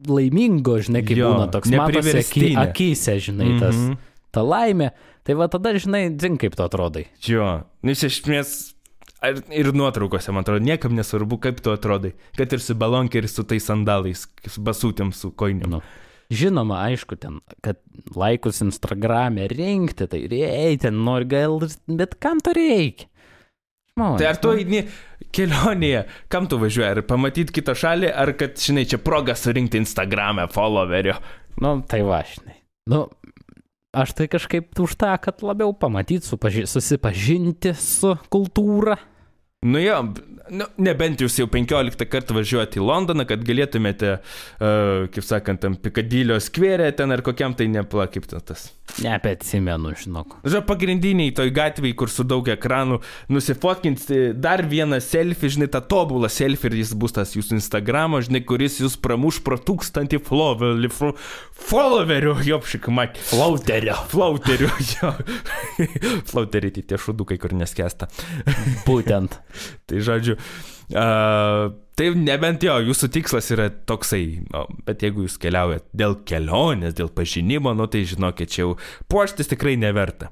laimingo, žinai, kaip Jo, būna toks matosi aky, akise, žinai, tas, Mhm. ta laimė, tai va tada, žinai, dzin kaip tu atrodai. Jo, nes iš esmės ir nuotraukose, man atrodo, niekam nesvarbu, kaip tu atrodai. Kad ir su balonkė, ir su tais sandalais, su basutėm, su koinėm. Nu. Žinoma, aišku, ten, kad laikus Instagram'e rinkti, tai reikia, ten nori gal, bet kam to reikia? Žmonės, Tai ar tu nu, eini kelionėje, kam tu važiuoji, ar pamatyti kitą šalį, ar kad, žinai, čia proga surinkti Instagram'e followerio. Nu, tai va, žinai. Nu, aš tai kažkaip už tą, kad labiau pamatyti, susipažinti su kultūra. Nu jo, nu, nebent jūs jau 15 kartą važiuojate į Londoną, kad galėtumėte, uh, kaip sakant, tam Pikadylio skverė ten ar kokiam tai nepla, kaip ten tas. Nebeatsimenu, žinok. Žinai, pagrindiniai toj gatvėje, kur su daug ekranų, nusifotkinti dar vieną selfie, žinai, tą tobulą selfie ir jis bus tas jūsų Instagramo, žinai, kuris jūs pramuš pro tūkstantį followerių, followerių, jopšik, mat. Flauterio. Flauterių, jo. Flauteriai tai tie šudukai, kur neskesta. Būtent. tai žodžiu, uh, tai nebent jo, jūsų tikslas yra toksai, no, bet jeigu jūs keliaujat dėl kelionės, dėl pažinimo, nu tai žinokit, čia jau puoštis tikrai neverta.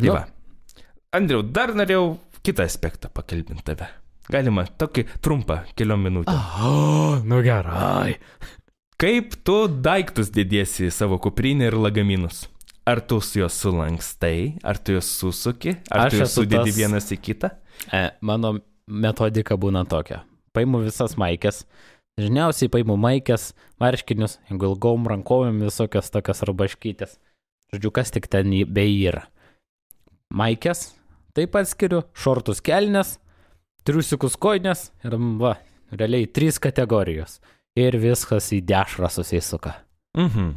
Tai Nu. va. Andriau, dar norėjau kitą aspektą pakalbinti tave. Galima tokį trumpą keliom minutėm. O, nu gerai. Kaip tu daiktus dėdiesi į savo kuprinę ir lagaminus? Ar tu su juos sulankstai, ar tu juos susuki, ar Aš tu juos sudėdi tas- vienas į kitą? E, mano metodika būna tokia. Paimu visas maikės. Dažniausiai paimu maikės, marškinius, ilgom rankovėm visokias tokias arbaškytės. Žodžiu, kas tik ten be yra. Maikės, taip pat skiriu, šortus kelnes, triusikus koinės ir va, realiai trys kategorijos. Ir viskas į dešrą susisuka. Mhm.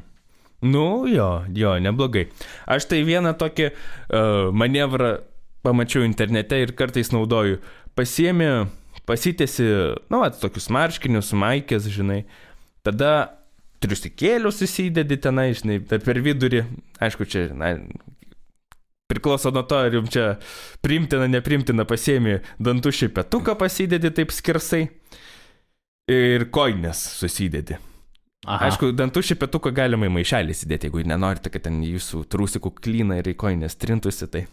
Nu, jo, jo, neblogai. Aš tai vieną tokį uh, manevrą pamačiau internete ir kartais naudoju. Pasiemi, pasitėsi, nu, at, tokius marškinius, maikės, žinai. Tada triusikėlius įsidedi tenai, žinai, per vidurį. Aišku, čia, na, priklauso nuo to, ar jums čia primtina, neprimtina, pasiemi dantų šepetuką, pasidedi taip skirsai. Ir koinės susidedi. Aha. Aišku, dantų šepetuką galima į maišelį įsidėti, jeigu nenorite, kad ten jūsų trūsikų klyną ir į koinės trintusi, tai...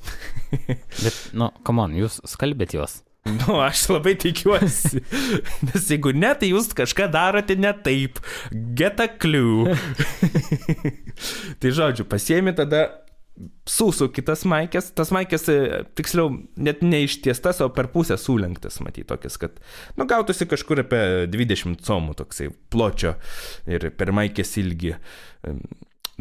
Bet, nu, come on, jūs skalbėt juos. Nu, aš labai tikiuosi. Nes jeigu ne, tai jūs kažką darote ne taip. Get a clue. tai žodžiu, pasiemi tada Sūsų kitas maikės, tas maikės, e, tiksliau, net neištiestas, o per pusę sulenktas, matyt, tokias, kad, nu, gautųsi kažkur apie 20 comų toksai pločio ir per maikės ilgį.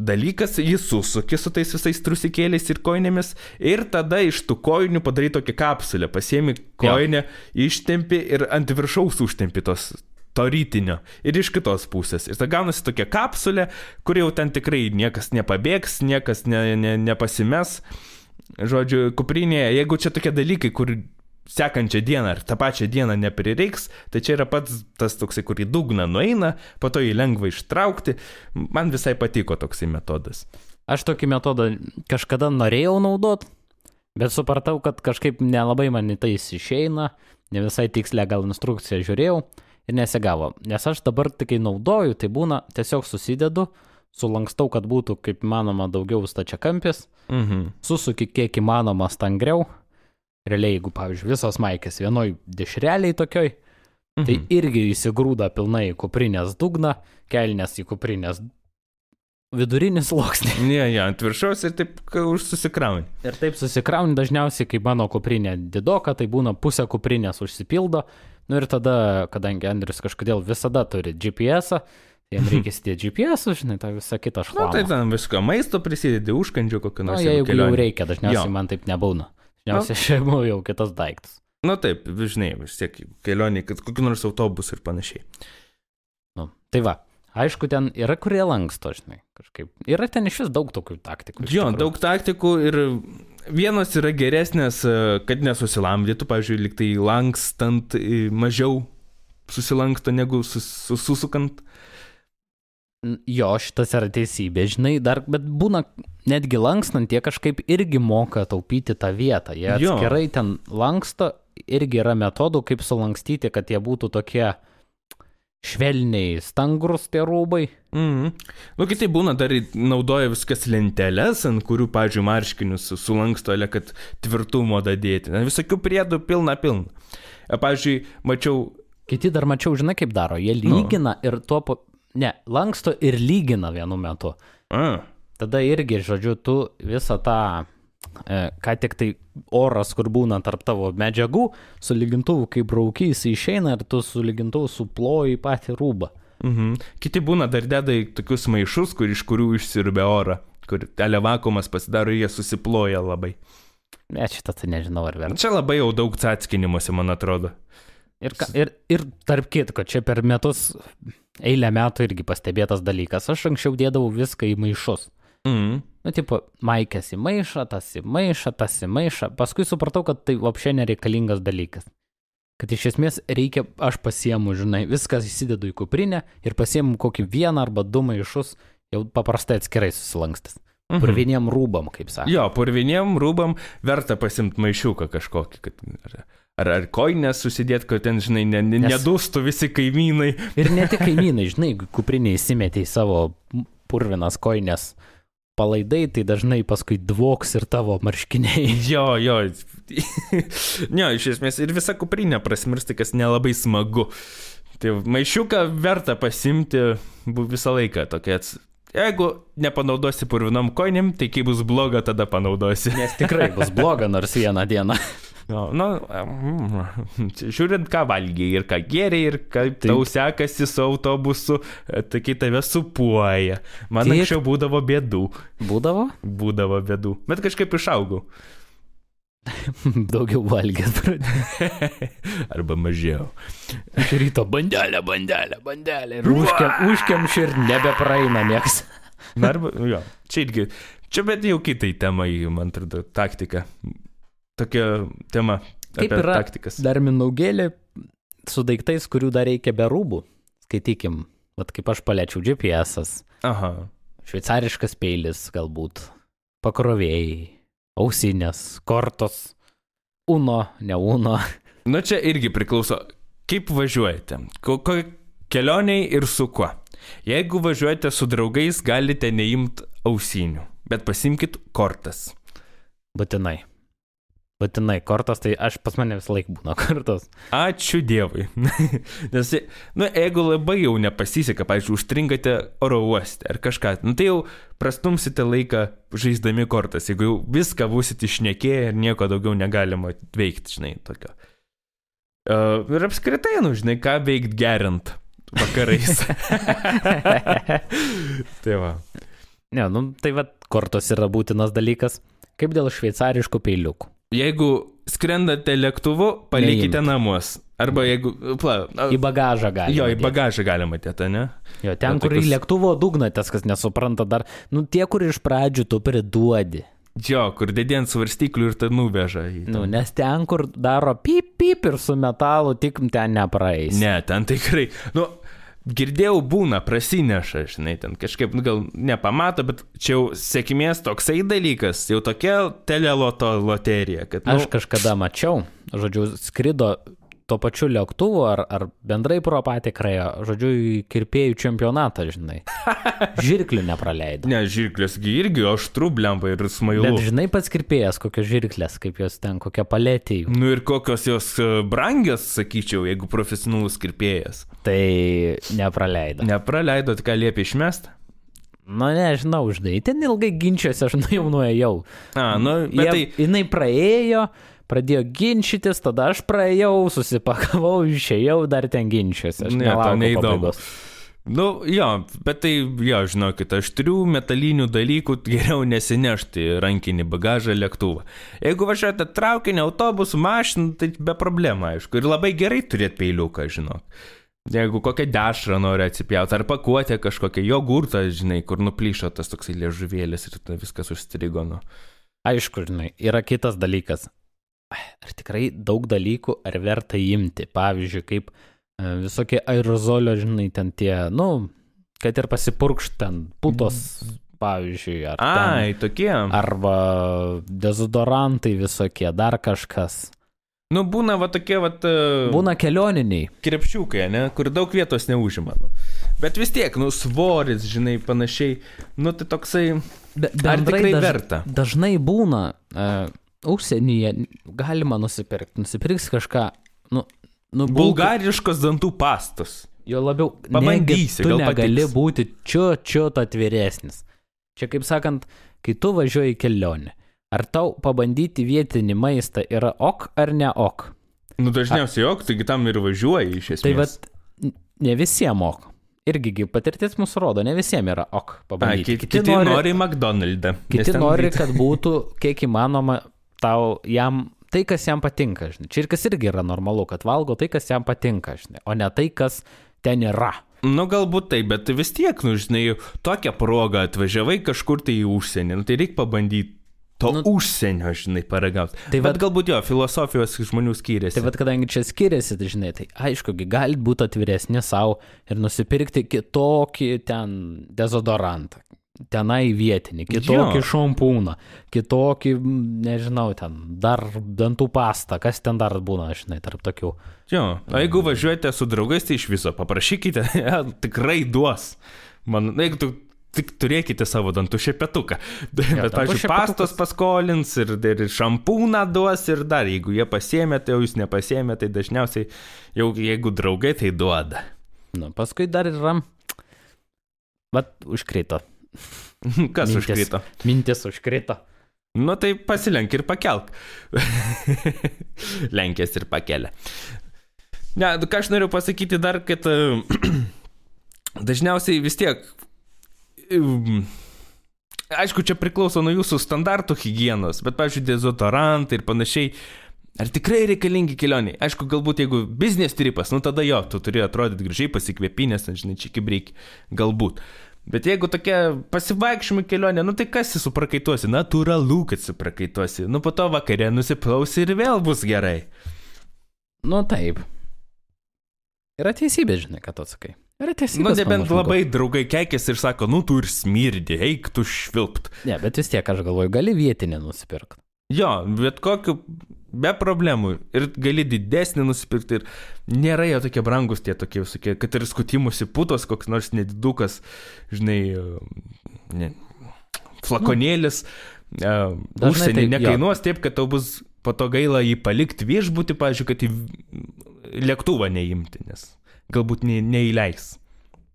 Dalykas, jis susuki su tais visais trusikėliais ir koinėmis ir tada iš tų koinių padarai tokią kapsulę, pasiemi koinę, ištempi ir ant viršaus užtempi tos to rytinio ir iš kitos pusės. Ir tada gaunasi tokia kapsulė, kur jau ten tikrai niekas nepabėgs, niekas ne, ne, nepasimes. Žodžiu, kuprinėje, jeigu čia tokie dalykai, kur sekančią dieną ar tą pačią dieną neprireiks, tai čia yra pats tas toksai, kur į dugną nueina, po to jį lengva ištraukti. Man visai patiko toksai metodas. Aš tokį metodą kažkada norėjau naudot, bet supratau, kad kažkaip nelabai man į tai išeina, ne visai tikslę gal instrukciją žiūrėjau ir nesigavo. Nes aš dabar tik kai naudoju, tai būna tiesiog susidedu, sulankstau, kad būtų kaip manoma daugiau stačiakampis, Mhm. susuki kiek įmanoma stangriau. Realiai, jeigu, pavyzdžiui, visos maikės vienoj dešreliai tokioj, tai Mhm. irgi įsigrūda pilnai į kuprinės dugną, kelnes į kuprinės vidurinį sluoksnį. Ne, ja, ant viršaus ir taip susikrauni. Ir taip susikrauni dažniausiai, kai mano kuprinė didoka, tai būna pusė kuprinės užsipildo. Nu ir tada, kadangi Andrius kažkodėl visada turi GPS, -ą, tai jam reikia įsidėti GPS, žinai, tą visą kitą Na, šlamą. tai ten visko, maisto prisidedi, užkandžio kokio Na, nors. jeigu jau kelionei. reikia, dažniausiai Jo. man taip nebūna. Dažniausiai aš imu jau kitas daiktas. Na taip, žinai, vis tiek kelionė, kad kokiu nors autobusu ir panašiai. Nu, tai va, aišku, ten yra kurie lanksto, žinai, kažkaip. Yra ten iš vis daug tokių taktikų. Jo, daug taktikų ir vienos yra geresnės, e, kad nesusilamdytų, pavyzdžiui, liktai lankstant e, mažiau susilanksto negu sus, sus, susukant. Jo, šitas yra teisybė, žinai, dar, bet būna netgi lankstant, jie kažkaip irgi moka taupyti tą vietą. Jie Jo. atskirai ten lanksto, irgi yra metodų, kaip sulankstyti, kad jie būtų tokie švelniai stangrus tie rūbai. Mhm. Nu, kitai būna dar naudoja viskas lenteles, ant kurių, pavyzdžiui, marškinius sulanksto, ale kad tvirtumo dadėti. Na, Visokių priedų pilna pilna. E, Pavyzdžiui, mačiau, Kiti dar mačiau, žinai, kaip daro. Jie Nu. lygina ir tuo, po... ne, lanksto ir lygina vienu metu. a, Tada irgi, žodžiu, tu visą tą, ką tik tai oras, kur būna tarp tavo medžiagų, su lygintuvu, kai braukys išeina ir tu su lygintuvu suploji patį rūbą. mhm. kiti būna dar deda į tokius maišus, kur iš kurių išsirbė orą. kur televakumas pasidaro, jie susiploja labai. Ne, šitą tai nežinau ar verta. Čia labai jau daug atskinimuose, man atrodo. Ir, ka- ir, ir tarp kitko, čia per metus, eilę metų irgi pastebėtas dalykas. Aš anksčiau dėdavau viską į maišus. Mm. Nu, tipo, maikės į maišą, tas į maišą, tas į maišą. Paskui supratau, kad tai apšiai nereikalingas dalykas. Kad iš esmės reikia, aš pasiemu, žinai, viskas įsidedu į kuprinę ir pasiemu kokį vieną arba du maišus, jau paprastai atskirai susilankstas. Mhm. Purviniem rūbam, kaip sakė. Jo, purviniem rūbam verta pasimti maišiuką kažkokį, kad ar, ar, koinės susidėti, kad ten, žinai, ne, ne, Nes- nedūstų visi kaimynai. Ir ne tik kaimynai, žinai, kuprinė įsimetė į savo purvinas koinės palaidai, tai dažnai paskui dvoks ir tavo marškiniai. Jo, jo. ne, iš esmės ir visa kuprinė prasmirsti, kas nelabai smagu. Tai maišiuką verta pasimti visą laiką tokia. ats- Jeigu nepanaudosi purvinom koinėm, tai kai bus bloga, tada panaudosi. Nes tikrai bus bloga nors vieną dieną. No, nu, mm, žiūrint, ką valgiai ir ką geriai ir kaip Taip. tau sekasi su autobusu, tai kai tave supuoja. Man Tiek- anksčiau būdavo bėdų. Būdavo? Būdavo bėdų. Bet kažkaip išaugau. Daugiau valgęs. Arba mažiau. Iš ryto bandelė, bandelė, bandelė. Ir užkiam, užkiamši ir nebepraeina nieks. Arba, jo, čia irgi. Čia bet jau kitai temai, man atrodo, taktika. Tokia tema. Kaip yra taktikas. dar minaugėlė su daiktais, kurių dar reikia be rūbų. Skaitykim, vat kaip aš paliečiau GPS, -as. Aha. šveicariškas peilis galbūt, pakrovėjai, ausinės, kortos, uno, ne uno. Nu, čia irgi priklauso, kaip važiuojate. Kokio kelioniai ir su kuo. Jeigu važiuojate su draugais, galite neimti ausinių, bet pasimkit kortas. Būtinai. Būtinai, kortos, tai aš pas mane visą laiką būna kortos. Ačiū Dievui. Nes, nu, jeigu labai jau nepasiseka, pavyzdžiui, užstringate oro uoste ar kažką, nu, tai jau prastumsite laiką žaisdami kortas, jeigu jau viską būsite išnekėję ir nieko daugiau negalima veikti, žinai, tokio. Uh, ir apskritai, nu, žinai, ką veikti gerint vakarais. tai va. Ne, nu, tai vad, kortos yra būtinas dalykas. Kaip dėl šveicariškų peiliukų? Jeigu skrendate lėktuvu, palikite Neimti. namus. Arba jeigu, pla, a, Į bagažą galima. jo, į bagažą galima dėti, ne? Jo, ten, Jo, kur į tokius- lėktuvo dugną, tas, kas nesupranta dar, nu, tie, kur iš pradžių tu priduodi. Jo, kur dėdė ant svarstyklių ir tai nuveža. Į Nu, ten. nes ten, kur daro pip, pip ir su metalu, tik ten nepraeis. Ne, ten tikrai. Nu, girdėjau būna, prasineša, žinai, ten kažkaip, nu, gal nepamato, bet čia jau sėkmės toksai dalykas, jau tokia teleloto loterija, kad... Nu, Aš kažkada mačiau, žodžiu, skrido tuo pačiu lėktuvu ar, ar bendrai pro patį krają, žodžiu, į kirpėjų čempionatą, žinai. Žirklių nepraleido. Ne, žirklėsgi irgi aštrų blemba ir smailu. Bet žinai pats kirpėjas, kokios žirklės, kaip jos ten, kokia paletė jų. Nu ir kokios jos e, brangios, sakyčiau, jeigu profesionalus kirpėjas. Tai nepraleido. Nepraleido, tik ką liepia išmest. Nu, nežinau, žinai, ten ilgai ginčiasi, aš nu jau nuėjau. A, nu, bet Jie, tai... Jinai praėjo, pradėjo ginčytis, tada aš praėjau, susipakavau, išėjau, dar ten ginčiasi. Aš Ne, tau neįdomu. pabaigos. Nu, jo, bet tai, jo, žinokit, aštrių metalinių dalykų geriau nesinešti rankinį bagažą lėktuvą. Jeigu važiuojate traukiniu, autobusu, mašinu, tai be problemų, aišku. Ir labai gerai turėti peiliuką, žinok. Jeigu kokią dešrą nori atsipjauti, ar pakuotę kažkokią jogurtą, žinai, kur nuplyšo tas toksai liežuvėlis ir viskas užstrigo. Nu. Aišku, žinai, yra kitas dalykas. Ar tikrai daug dalykų, ar verta imti? Pavyzdžiui, kaip e, visokie aerozolio, žinai, ten tie, nu, kad ir pasipurkšt ten putos, pavyzdžiui, ar ten, Ai, tokie. arba dezodorantai visokie, dar kažkas. Nu, būna va tokie, va, Būna kelioniniai. krepšiukai, ne, kur daug vietos neužima. Nu. Bet vis tiek, nu, svoris, žinai, panašiai, nu, tai toksai... Be, Ar tikrai daž- verta? Dažnai būna, uh, užsienyje galima nusipirkti, nusipirks kažką, nu, nu Bulgariškos dantų pastos. Jo labiau, Pabandysi, gal negali patiks. būti čiu, čiu atviresnis. Čia kaip sakant, kai tu važiuoji į kelionę, ar tau pabandyti vietinį maistą yra ok ar ne ok? Nu, dažniausiai jok, taigi tam ir važiuoji iš esmės. Tai vad, ne visiems ok. irgi gi patirtis mūsų rodo, ne visiems yra ok A, pabandyti. kiti, kiti nori, nori McDonald's. Kiti nori, kad būtų kiek įmanoma tau, jam, tai, kas jam patinka, žinai. Čia ir kas irgi yra normalu, kad valgo tai, kas jam patinka, žinai, o ne tai, kas ten yra. Nu, galbūt taip, bet vis tiek, nu, žinai, tokią progą atvažiavai kažkur tai į užsienį, nu, tai reikia pabandyti to nu, užsienio, žinai, paragauti. tai bet vat- galbūt jo, filosofijos žmonių skiriasi. Tai vad, kadangi čia skiriasi, tai žinai, tai aišku, gali būti atviresni savo ir nusipirkti kitokį ten dezodorantą. Tenai vietinį, kitokį Jo. šampūną, kitokį, nežinau, ten dar dantų pastą, kas ten dar būna, žinai, tarp tokių. Jo, o jeigu važiuojate su draugais, tai iš viso paprašykite, ja, tikrai duos. Man, na, jeigu tu tik turėkite savo dantų šepetuką. Bet, dantų pavyzdžiui, pastos paskolins ir, ir šampūną duos ir dar, jeigu jie pasiemė, tai jau jūs nepasiemė, tai dažniausiai jau jeigu draugai, tai duoda. Nu, paskui dar yra, vad, užkrito. Kas Mintis. užkrito? Mintis užkrito. Nu tai pasilenk ir pakelk. Lenkės ir pakelia. Ne, ką aš noriu pasakyti dar, kad dažniausiai vis tiek. Aišku, čia priklauso nuo jūsų standartų hygienos, bet, pavyzdžiui, dezodorantai ir panašiai. Ar tikrai reikalingi kelioniai? Aišku, galbūt jeigu biznes tripas, nu tada jo, tu turi atrodyti gražiai pasikvėpinės, žinai, čia reikia. Galbūt. Bet jeigu tokia pasivaikščiojimų kelionė, nu tai kas jį suprakaituosi? Natūralu, kad suprakaituosi. Nu po to vakarė nusiplausi ir vėl bus gerai. Nu, taip. Yra teisybė, žinai, ką tu sakai. Yra teisybė. Nu nebent labai draugai keikės ir sako, nu tu ir smirdi, eik tu švilpt. Ne, bet vis tiek aš galvoju, gali vietinį nusipirkti. Jo, bet kokiu, be problemų. Ir gali didesnį nusipirkti ir nėra jie tokie brangus tie tokie visokie, kad ir skutimusi putos, koks nors nedidukas, žinai, ne, flakonėlis. Nu, Dažnai Užsienį tai- jo. nekainuos taip, kad tau bus po to gaila jį palikti viešbutį, pavyzdžiui, kad į lėktuvą neimti, nes galbūt ne, neįleis.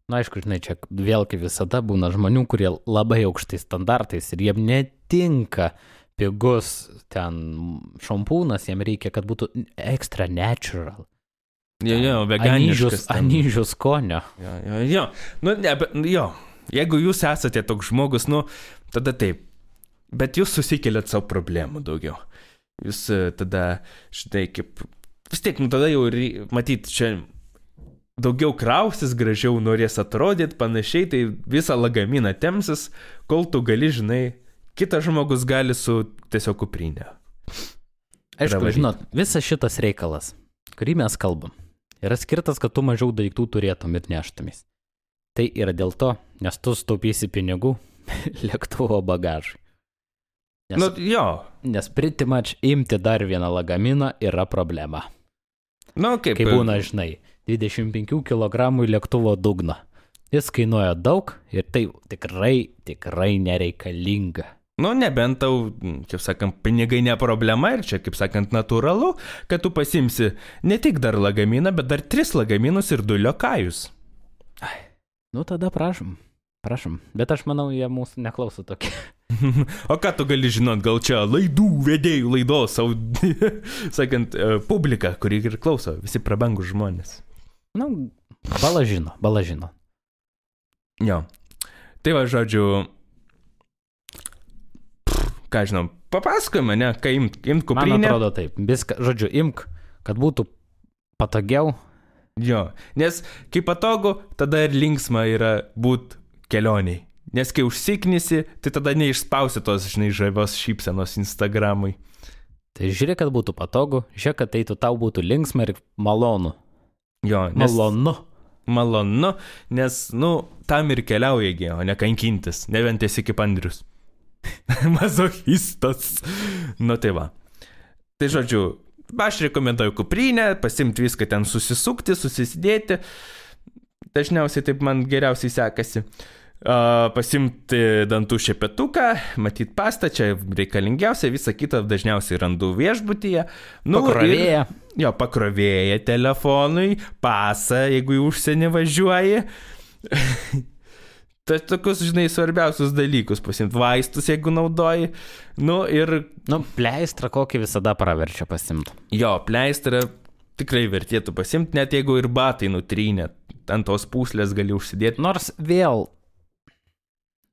Na, aišku, žinai, čia vėl kaip visada būna žmonių, kurie labai aukštais standartais ir jiem netinka pigus ten šampūnas, jiem reikia, kad būtų extra natural. Jo, jo, Anyžius, veganiškas. ten. anyžius skonio. Jo, jo, jo. Nu, ne, bet, jo. Jeigu jūs esate toks žmogus, nu, tada taip. Bet jūs susikeliat savo problemų daugiau. Jūs e, tada, štai kaip. Vis tiek, nu tada jau, matyt, čia daugiau krausis, gražiau norės atrodyti, panašiai, tai visą lagaminą temsis, kol tu gali, žinai, kitas žmogus gali su tiesiog kuprinė. Aišku, Pravaryti. žinot, visas šitas reikalas, kurį mes kalbam, yra skirtas, kad tu mažiau daiktų turėtum ir neštumės. Tai yra dėl to, nes tu staupysi pinigų lėktuvo bagažui. Nes, Nu, jo. nes much imti dar vieną lagaminą yra problema. Nu, kaip. Kai būna, žinai, 25 kg lėktuvo dugno. Jis kainuoja daug ir tai tikrai, tikrai nereikalinga. Nu, nebent tau, kaip sakant, pinigai ne problema ir čia, kaip sakant, natūralu, kad tu pasimsi ne tik dar lagaminą, bet dar tris lagaminus ir du liokajus. Nu tada prašom, prašom. Bet aš manau, jie mūsų neklauso tokie. o ką tu gali žinot, gal čia laidų vedėjų laidos, sau, sakant, e, publika, kuri ir klauso, visi prabangų žmonės. Nu, bala žino, bala žino. Jo. Tai va, žodžiu. Ką žinau, papasakojame, ne, ką imt, imt Man kuprinę. atrodo taip. Viską, žodžiu, imk, kad būtų patogiau. Jo, nes kai patogu, tada ir linksma yra būt kelioniai. Nes kai užsiknisi, tai tada neišspausi tos, žinai, žavios šypsenos Instagramui. Tai žiūrėk, kad būtų patogu, žiūrėk, kad tai tu tau būtų linksma ir malonu. Jo, nes Malonu. malonu, nes, nu, tam ir keliauja, o ne kankintis, ne vien tiesi kaip Andrius. Mazochistas. Nu tai va. Tai žodžiu, aš rekomenduoju kuprinę, pasimti viską ten susisukti, susisidėti. Dažniausiai taip man geriausiai sekasi. Uh, pasimti dantų šepetuką, matyti pastą, čia reikalingiausia, visa kita dažniausiai randu viešbutyje. Nu, Pakrovėja. Ir, jo, pakrovėja telefonui, pasą, jeigu į užsienį važiuoji. Tai tokius, žinai, svarbiausius dalykus pasimti, vaistus, jeigu naudoji. Nu ir Nu, pleistrą kokį visada praverčia pasimti. jo, pleistrą tikrai vertėtų pasimti, net jeigu ir batai nutrynė. ant tos pūslės gali užsidėti. Nors vėl,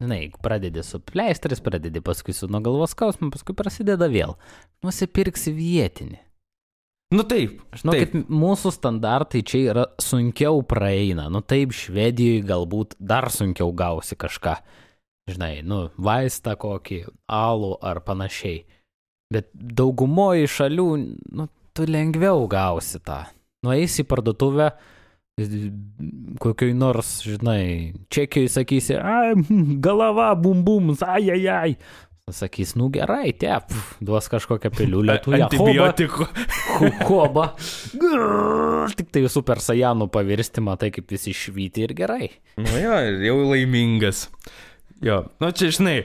žinai, jeigu pradedi su pleistrais, pradedi paskui su nuo galvos skausmu, paskui prasideda vėl. Nusipirksi vietinį. Nu taip, Žinau, taip. kad mūsų standartai čia yra sunkiau praeina. Nu taip, Švedijoje galbūt dar sunkiau gausi kažką. Žinai, nu, vaistą kokį, alų ar panašiai. Bet daugumoje šalių, nu, tu lengviau gausi tą. Nueisi į parduotuvę, kokioj nors, žinai, čekiai sakysi, ai, galava, bum bum, ai, ai, ai. Sakys, nu gerai, tep, duos kažkokią piliulę, tu ją Antibiotikų. Koba. Tik tai super sajanų pavirsti, matai, kaip visi švyti ir gerai. Nu jo, jau laimingas. Jo, nu čia žinai,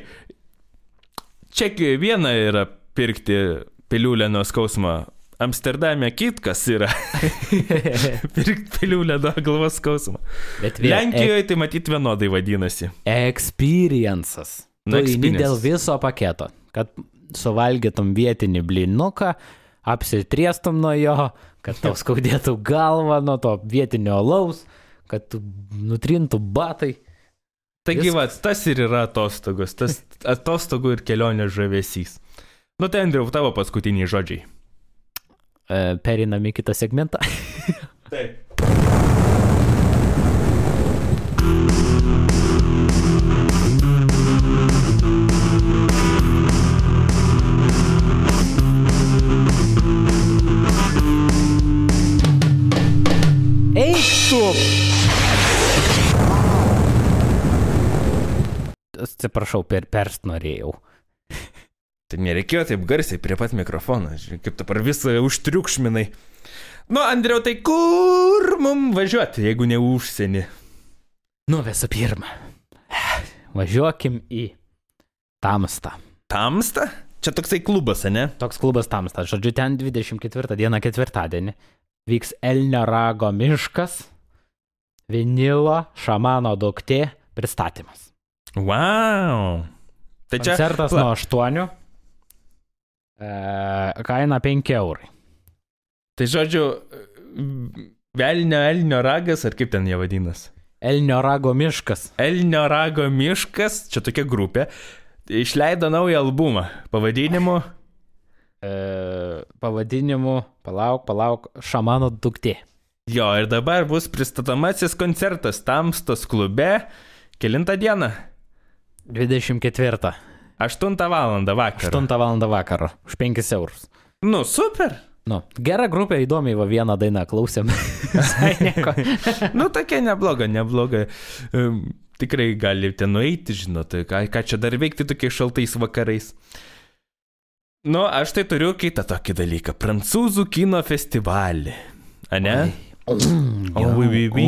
Čekijoje viena yra pirkti piliulę nuo skausmo. Amsterdame kitkas yra pirkti piliulę nuo galvos skausmo. Bet vėl, Lenkijoje tai matyt vienodai vadinasi. experiences. Nu, eini experience. dėl viso paketo, kad suvalgytum vietinį blinuką, apsitriestum nuo jo, kad tau skaudėtų galvą nuo to vietinio alaus, kad tu nutrintų batai. Taigi, va, tas ir yra atostogos, tas atostogų ir kelionės žavesys. Nu, tai Andriau, tavo paskutiniai žodžiai. E, Perinam į kitą segmentą. Taip. Eik tu! Atsiprašau, per perst norėjau. Tai nereikėjo taip garsiai prie pat mikrofono, žiūrėk, kaip dabar visą užtriukšminai. Nu, Andriau, tai kur mum važiuoti, jeigu ne užsienį? Nu, visų pirma, važiuokim į Tamstą. Tamsta? Čia toksai klubas, ne? Toks klubas Tamsta. Žodžiu, ten 24 dieną ketvirtadienį vyks Elnio rago miškas, vinilo, šamano duktė pristatymas. Wow. Tai čia. Koncertas nuo 8. E, kaina 5 eurai. Tai žodžiu, velnio elnio ragas, ar kaip ten jie vadinasi? Elnio rago miškas. Elnio rago miškas, čia tokia grupė, išleido naują albumą pavadinimu E, pavadinimu, palauk, palauk, šamano duktė. Jo, ir dabar bus pristatomasis koncertas Tamstos klube. Kilintą dieną? 24. 8 val. vakar. 8 val. vakaro. Už 5 eurus. Nu, super. Nu, gera grupė, įdomiai, va vieną dainą klausėm. Nu, tokia nebloga, nebloga. Um, tikrai galite nueiti, žinot, ką, ką čia dar veikti tokiais šaltais vakarais. Nu, aš tai turiu kitą tokį dalyką. Prancūzų kino festivalį. A ne? O, oui, oui, oui.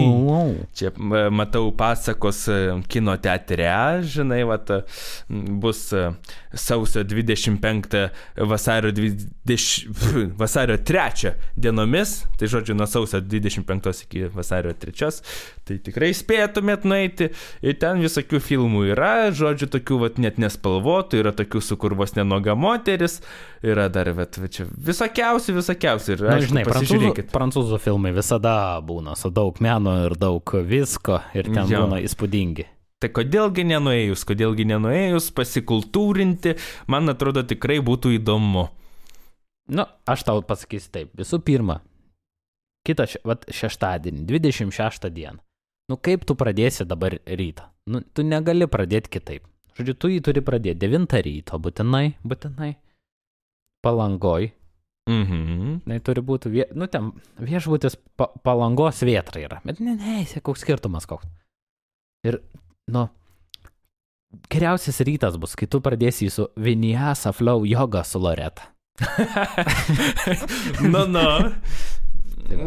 Čia matau pasakos e, kino teatre, žinai, vat, m, bus e, sausio 25 vasario, 20, vasario 3 dienomis, tai žodžiu, nuo sausio 25 iki vasario 3, tai tikrai spėtumėt nueiti. Ir ten visokių filmų yra, žodžiu, tokių vat, net nespalvotų, yra tokių su kur vos nenoga moteris, yra dar va čia visokiausių, visokiausių. Ir, Na, aišku, žinai, prancūzų, prancūzų filmai visada būna su daug meno ir daug visko ir ten Jo. būna įspūdingi. Tai kodėlgi nenuėjus, kodėlgi nenuėjus, pasikultūrinti, man atrodo tikrai būtų įdomu. Nu, aš tau pasakysiu taip. Visų pirma, kitą vat, šeštadienį, 26 dieną. Nu, kaip tu pradėsi dabar rytą? Nu, tu negali pradėti kitaip. Žodžiu, tu jį turi pradėti 9 ryto, būtinai, būtinai. Palangoj. Mhm. Tai turi būti, vie, nu, ten viešbutis pa, palangos vietra yra. Bet ne, ne, koks skirtumas koks. Ir, nu, geriausias rytas bus, kai tu pradėsi su Viniasa Flow yoga su Loreta. nu, nu.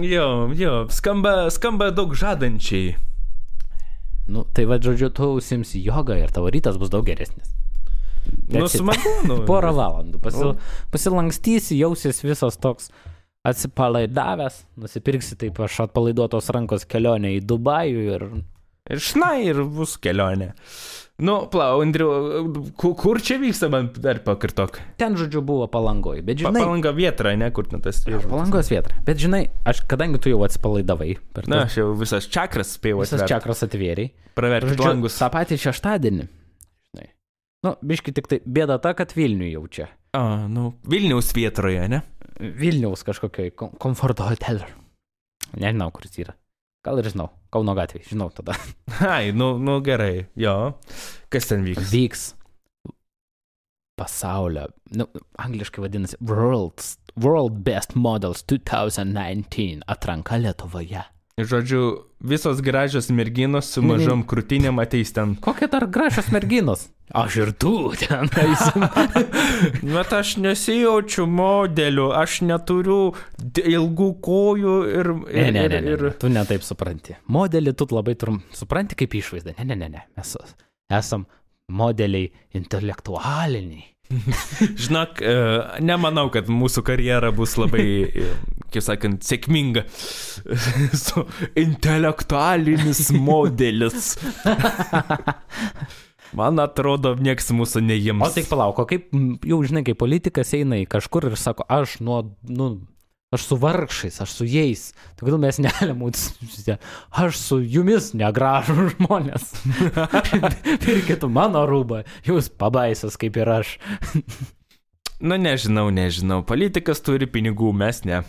Jo, jo, skamba, skamba daug žadančiai. Nu, tai va, žodžiu, tu užsimsi jogą ir tavo rytas bus daug geresnis. Nu, smagu, nu. Porą valandų. Pasil, pasilankstysi, jausis visas toks atsipalaidavęs, nusipirksi taip aš atpalaiduotos rankos kelionę į Dubajų ir Ir šnai, ir bus kelionė. Nu, plau, Andriu, ku- kur čia vyksta, man dar pakartok. Ten, žodžiu, buvo palangoj. Bet Pa- žinai, Palanga vietra, ne, kur ten tas viešbutis. palangos vieta. Bet žinai, aš kadangi tu jau atsipalaidavai per Na, tas aš jau visas čakras spėjau visas atsivert. čakras atvėriai. Praverti langus. tą patį šeštadienį. Nu, biški tik tai bėda ta, kad Vilnių jaučia. A, nu, Vilniaus vietroje, ne? Vilniaus kažkokioj kom- komforto hotel. Nežinau, kur jis yra. Gal ir žinau. Kauno gatvėje, žinau tada. Ai, nu, nu gerai, jo. Kas ten vyks? Vyks pasaulio, nu, angliškai vadinasi World's, World Best Models 2019 atranka Lietuvoje. Žodžiu, visos gražios merginos su Mhm. mažom krūtinėm ateis ten. Kokie dar gražios merginos? Aš ir tu ten eisim. Bet aš nesijaučiu modeliu, aš neturiu ilgų kojų ir... Ne, ir, ne, ne, ir, ne, ir... tu netaip supranti. Modelį tu labai turim, supranti kaip išvaizdą. Ne, ne, ne, ne. Mes esam modeliai intelektualiniai. Žinok, e, nemanau, kad mūsų karjera bus labai, e, kaip sakant, sėkminga. Su intelektualinis modelis. Man atrodo, nieks mūsų neims. O tik palauk, kaip, jau žinai, kai politikas eina į kažkur ir sako, aš nuo, nu, aš su vargšais, aš su jais, tai kodėl mes negalim būti, aš su jumis negražu žmonės. Pirkite mano rūbą, jūs pabaisas kaip ir aš. Nu, nežinau, nežinau. Politikas turi pinigų, mes ne.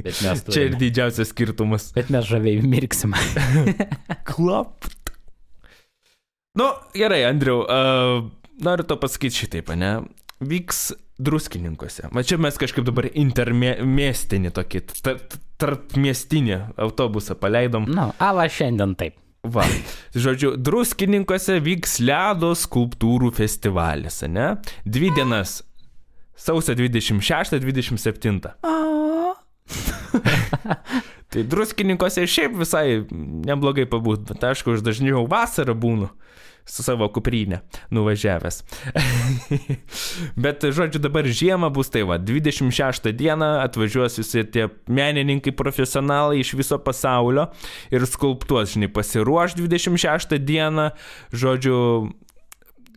Bet mes, Čia ir turime. didžiausias skirtumas. Bet mes žaviai mirksim. Klapt. Nu, gerai, Andriu, uh, noriu to pasakyti šitaip, ne? Vyks druskininkose. Va čia mes kažkaip dabar intermiestinį tokį, tarp, tarp miestinį autobusą paleidom. Na, ala šiandien taip. Va. Žodžiu, druskininkose vyks ledo skulptūrų festivalis, ne? Dvi dienas. Sausio 26-27. Tai druskininkose šiaip visai neblogai pabūt, bet aišku, aš dažniau vasarą būnu su savo kuprinė nuvažiavęs. bet, žodžiu, dabar žiema bus tai va, 26 dieną atvažiuos visi tie menininkai profesionalai iš viso pasaulio ir skulptuos, žinai, pasiruoš 26 dieną, žodžiu,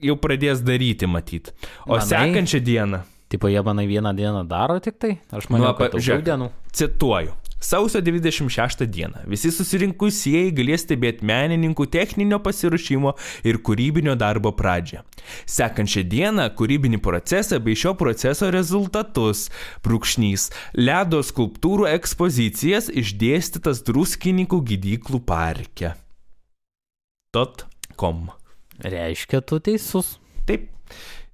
jau pradės daryti matyt. O Manai? sekančią dieną Tipo, jie manai vieną dieną daro tik tai? Aš Nu, manau, apa- kad daugiau dienų. Cituoju. Sausio 26 dieną visi susirinkusieji galės stebėti menininkų techninio pasiruošimo ir kūrybinio darbo pradžią. Sekančią dieną kūrybinį procesą bei šio proceso rezultatus - brūkšnys - ledo skulptūrų ekspozicijas išdėstytas druskininkų gydyklų parke. .com Reiškia, tu teisus. Taip.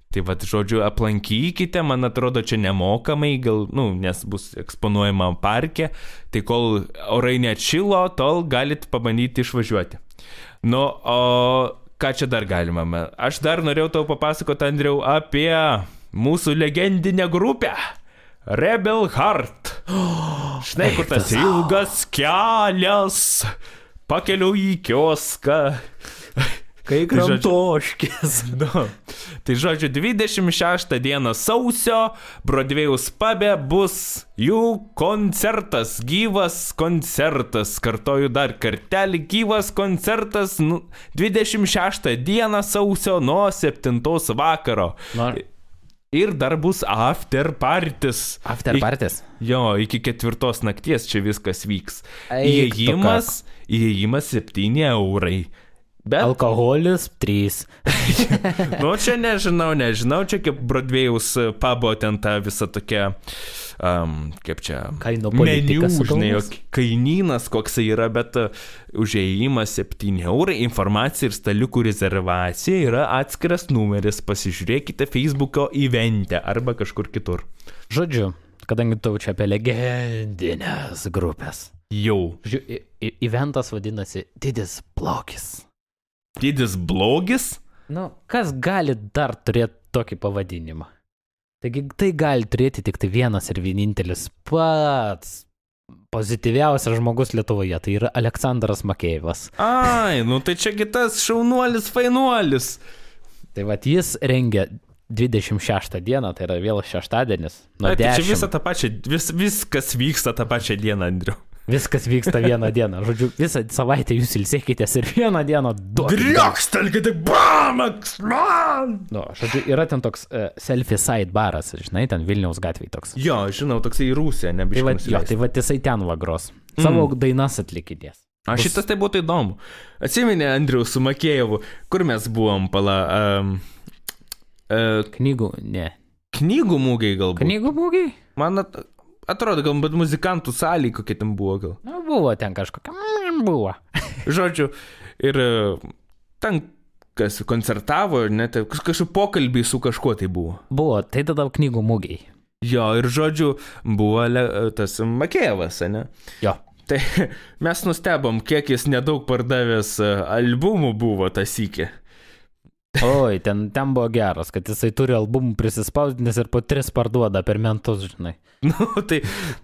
Tai vad, žodžiu, aplankykite, man atrodo, čia nemokamai, gal, nu, nes bus eksponuojama parke, tai kol orai neatšilo, tol galit pabandyti išvažiuoti. Nu, o ką čia dar galima? Aš dar norėjau tau papasakoti, Andriau, apie mūsų legendinę grupę. Rebel Heart. Štai kur tas ilgas kelias. Pakeliu į kioską. Kai Tai kramtoškis. Nu, tai žodžiu, 26 dieną sausio Brodvėjus pabė bus jų koncertas, gyvas koncertas, kartoju dar kartelį, gyvas koncertas nu, 26 dieną sausio nuo 7 vakaro. Na, Ir dar bus after partis. after Ik- parties. Jo, iki ketvirtos nakties čia viskas vyks. Įėjimas, įėjimas 7 eurai. Bet Alkoholis 3. Nu, čia nežinau, nežinau, čia kaip Brodvėjaus pabo ten ta visa tokia, um, kaip čia, meniu, žinai, kainynas koks yra, bet uh, užėjimas 7 eurai, informacija ir staliukų rezervacija yra atskiras numeris, pasižiūrėkite Facebook'o įventę arba kažkur kitur. Žodžiu, kadangi tau čia apie legendinės grupės. Jau. Žiūrėjau, eventas vadinasi Didis blogis. Didis blogis? Nu, kas gali dar turėti tokį pavadinimą? Taigi tai gali turėti tik tai vienas ir vienintelis pats pozityviausias žmogus Lietuvoje, tai yra Aleksandras Makėjevas. Ai, nu tai čia kitas šaunuolis, fainuolis. Tai vad jis rengia 26 dieną, tai yra vėl šeštadienis. Ai, tai čia 10. visą tą pačią, vis, viskas vyksta tą pačią dieną, Andriu. Viskas vyksta vieną dieną. Žodžiu, visą savaitę jūs ilsėkitės ir vieną dieną duokite. Driokstelkite, bamaks, man! Nu, žodžiu, yra ten toks uh, selfie side baras, žinai, ten Vilniaus gatvėje toks. Jo, žinau, toksai į Rusiją, Tai va, jo, tai va jisai ten vagros. Savo mm. dainas atlikidės. A šitas tai būtų įdomu. Atsiminė Andriu su Makėjevu, kur mes buvom, pala. Um, uh, Knygų, ne. knygų mūgiai galbūt. Knygų būgiai? Man at, atrodo, gal bet muzikantų salį kokie ten buvo gal. Nu, buvo ten kažkokia. Mm, buvo. Žodžiu, ir e, ten kas koncertavo, net kažkokie pokalbiai su kažkuo tai buvo. Buvo, tai tada knygų mūgiai. Jo, ir žodžiu, buvo le, tas Makėjevas, ne? Jo. Tai mes nustebom, kiek jis nedaug pardavęs e, albumų buvo tas iki. Oi, ten, ten buvo geras, kad jisai turi albumų prisispausdinęs ir po tris parduoda per mentus, žinai. Nu, tai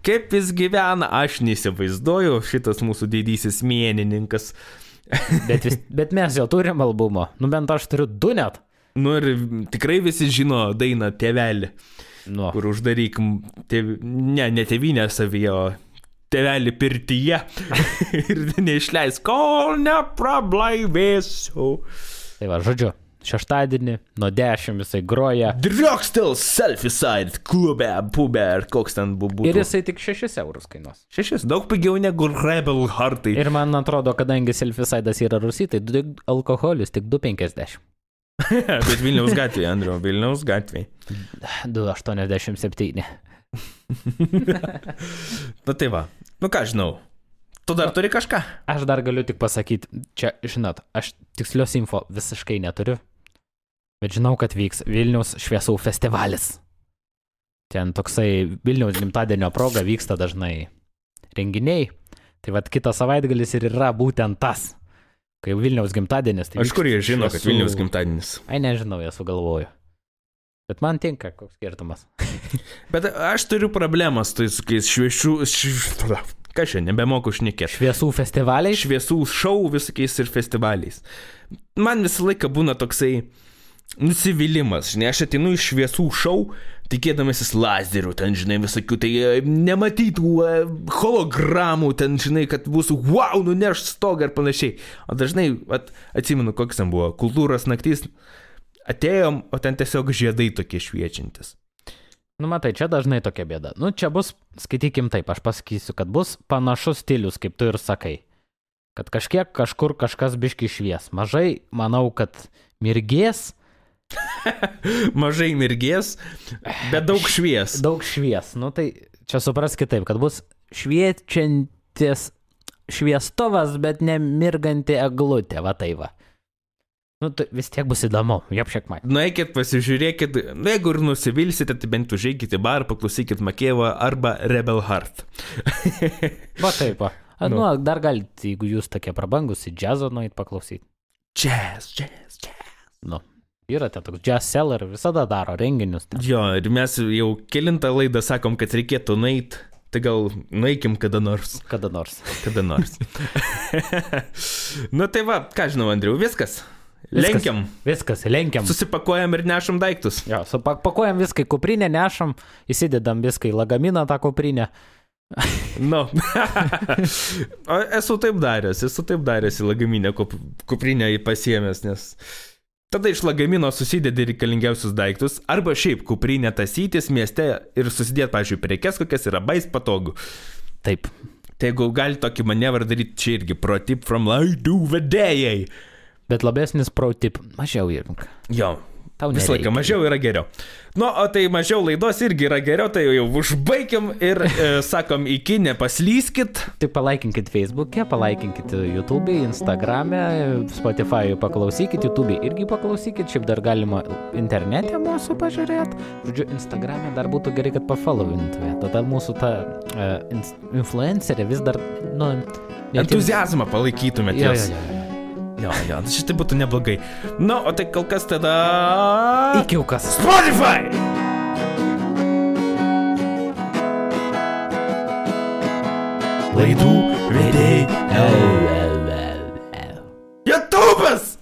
kaip jis gyvena, aš neįsivaizduoju, šitas mūsų didysis mėnininkas. Bet, vis, bet mes jau turim albumą. Nu bent aš turiu du net. Nu ir tikrai visi žino dainą Tėvelį, Nu. kur uždaryk, tėv... ne, ne tėvinę savyje, o Tėvelį pirtyje ir neišleis, kol neprablaivėsiu. Tai va, žodžiu, šeštadienį nuo 10 jisai groja. Driokstel selfie side klube, pube ar koks ten buvo. Ir jisai tik 6 eurus kainuos. Šešis, daug pigiau negu Rebel Heartai. Ir man atrodo, kadangi selfisaidas yra rusy, tai du- alkoholis tik 2,50. Bet Vilniaus gatvėje, Andriu, Vilniaus gatvėje. 2,87. Na tai va, nu ką žinau. Tu dar turi kažką? Aš dar galiu tik pasakyti, čia, žinot, aš tikslios info visiškai neturiu, bet žinau, kad vyks Vilniaus šviesų festivalis. Ten toksai Vilniaus gimtadienio proga vyksta dažnai renginiai. Tai vad kitas savaitgalis ir yra būtent tas, kai Vilniaus gimtadienis. Tai Aš kur jie žino, kad šviesų- Vilniaus gimtadienis. Ai, nežinau, jas sugalvoju. Bet man tinka, koks skirtumas. Bet aš turiu problemą su tais šviešių... Š... Ką šiandien, nebemoku šnekėti. Šviesų festivaliai. Šviesų šou visokiais ir festivaliais. Man visą laiką būna toksai nusivylimas, žinai, aš atinu iš šviesų šou, tikėdamasis lazerių, ten, žinai, visokių, tai e, nematytų e, hologramų, ten, žinai, kad bus, wow, nuneš stogą ir panašiai. O dažnai, at, atsimenu, koks ten buvo, kultūros naktis, atėjom, o ten tiesiog žiedai tokie šviečiantis. Nu, matai, čia dažnai tokia bėda. Nu, čia bus, skaitykim taip, aš pasakysiu, kad bus panašus stilius, kaip tu ir sakai. Kad kažkiek kažkur kažkas biški švies. Mažai, manau, kad mirgės, Mažai mirgės, bet daug švies. daug švies. Nu, tai čia supras kitaip, kad bus šviečiantis šviestuvas, bet nemirganti eglutė, va tai va. Nu, tai vis tiek bus įdomu, jop šiek man. Nueikit, pasižiūrėkit, nu, jeigu ir nusivilsite, tai bent užeikite į barą, paklausykit Makėvą arba Rebel Heart. Va taip, va. Nu. nu, dar galite, jeigu jūs tokie prabangus, į džiazo nueit paklausyti. Jazz, jazz, jazz. Nu, yra ten toks jazz seller, visada daro renginius. Ten. Jo, ir mes jau kilintą laidą sakom, kad reikėtų nueit, tai gal nueikim kada nors. Kada nors. Kada nors. nu tai va, ką žinau, Andriu, viskas. Viskas. Lenkiam, Viskas, lenkiam. susipakuojam ir nešam daiktus. Jo, supakuojam viską į kuprinę, nešam, įsidedam viską į lagaminą tą kuprinę. Nu. esu taip daręs, esu taip daręs į lagaminę kup, kuprinę į pasiemęs, nes tada iš lagamino susidedi reikalingiausius daiktus, arba šiaip kuprinę tasytis mieste ir susidėti, pavyzdžiui, prekes kokias yra bais patogu. Taip. Tai jeigu gali tokį manevrą daryti, čia irgi pro tip from laidų vedėjai. Bet labesnis pro tip, mažiau įrink. Jo, Tau visą laiką nereikia. mažiau yra geriau. Nu, o tai mažiau laidos irgi yra geriau, tai jau užbaigiam ir e, sakom, iki nepaslyskit. Tik palaikinkit Facebook'e, palaikinkit YouTube'e, Instagram'e, Spotify'e paklausykit, YouTube'e irgi paklausykit, šiaip dar galima internete mūsų pažiūrėti. Žodžiu, Instagram'e dar būtų gerai, kad pafollowintumėt. Tada mūsų ta uh, influencerė vis dar, nu, Entuzijazmą palaikytumėt Jo, jos. jo, jo. Jo, jo, šitai būtų neblogai. Nu, o tai kol kas tada... Ikiukas. Spotify! Laidų vedėjai. YouTube'as!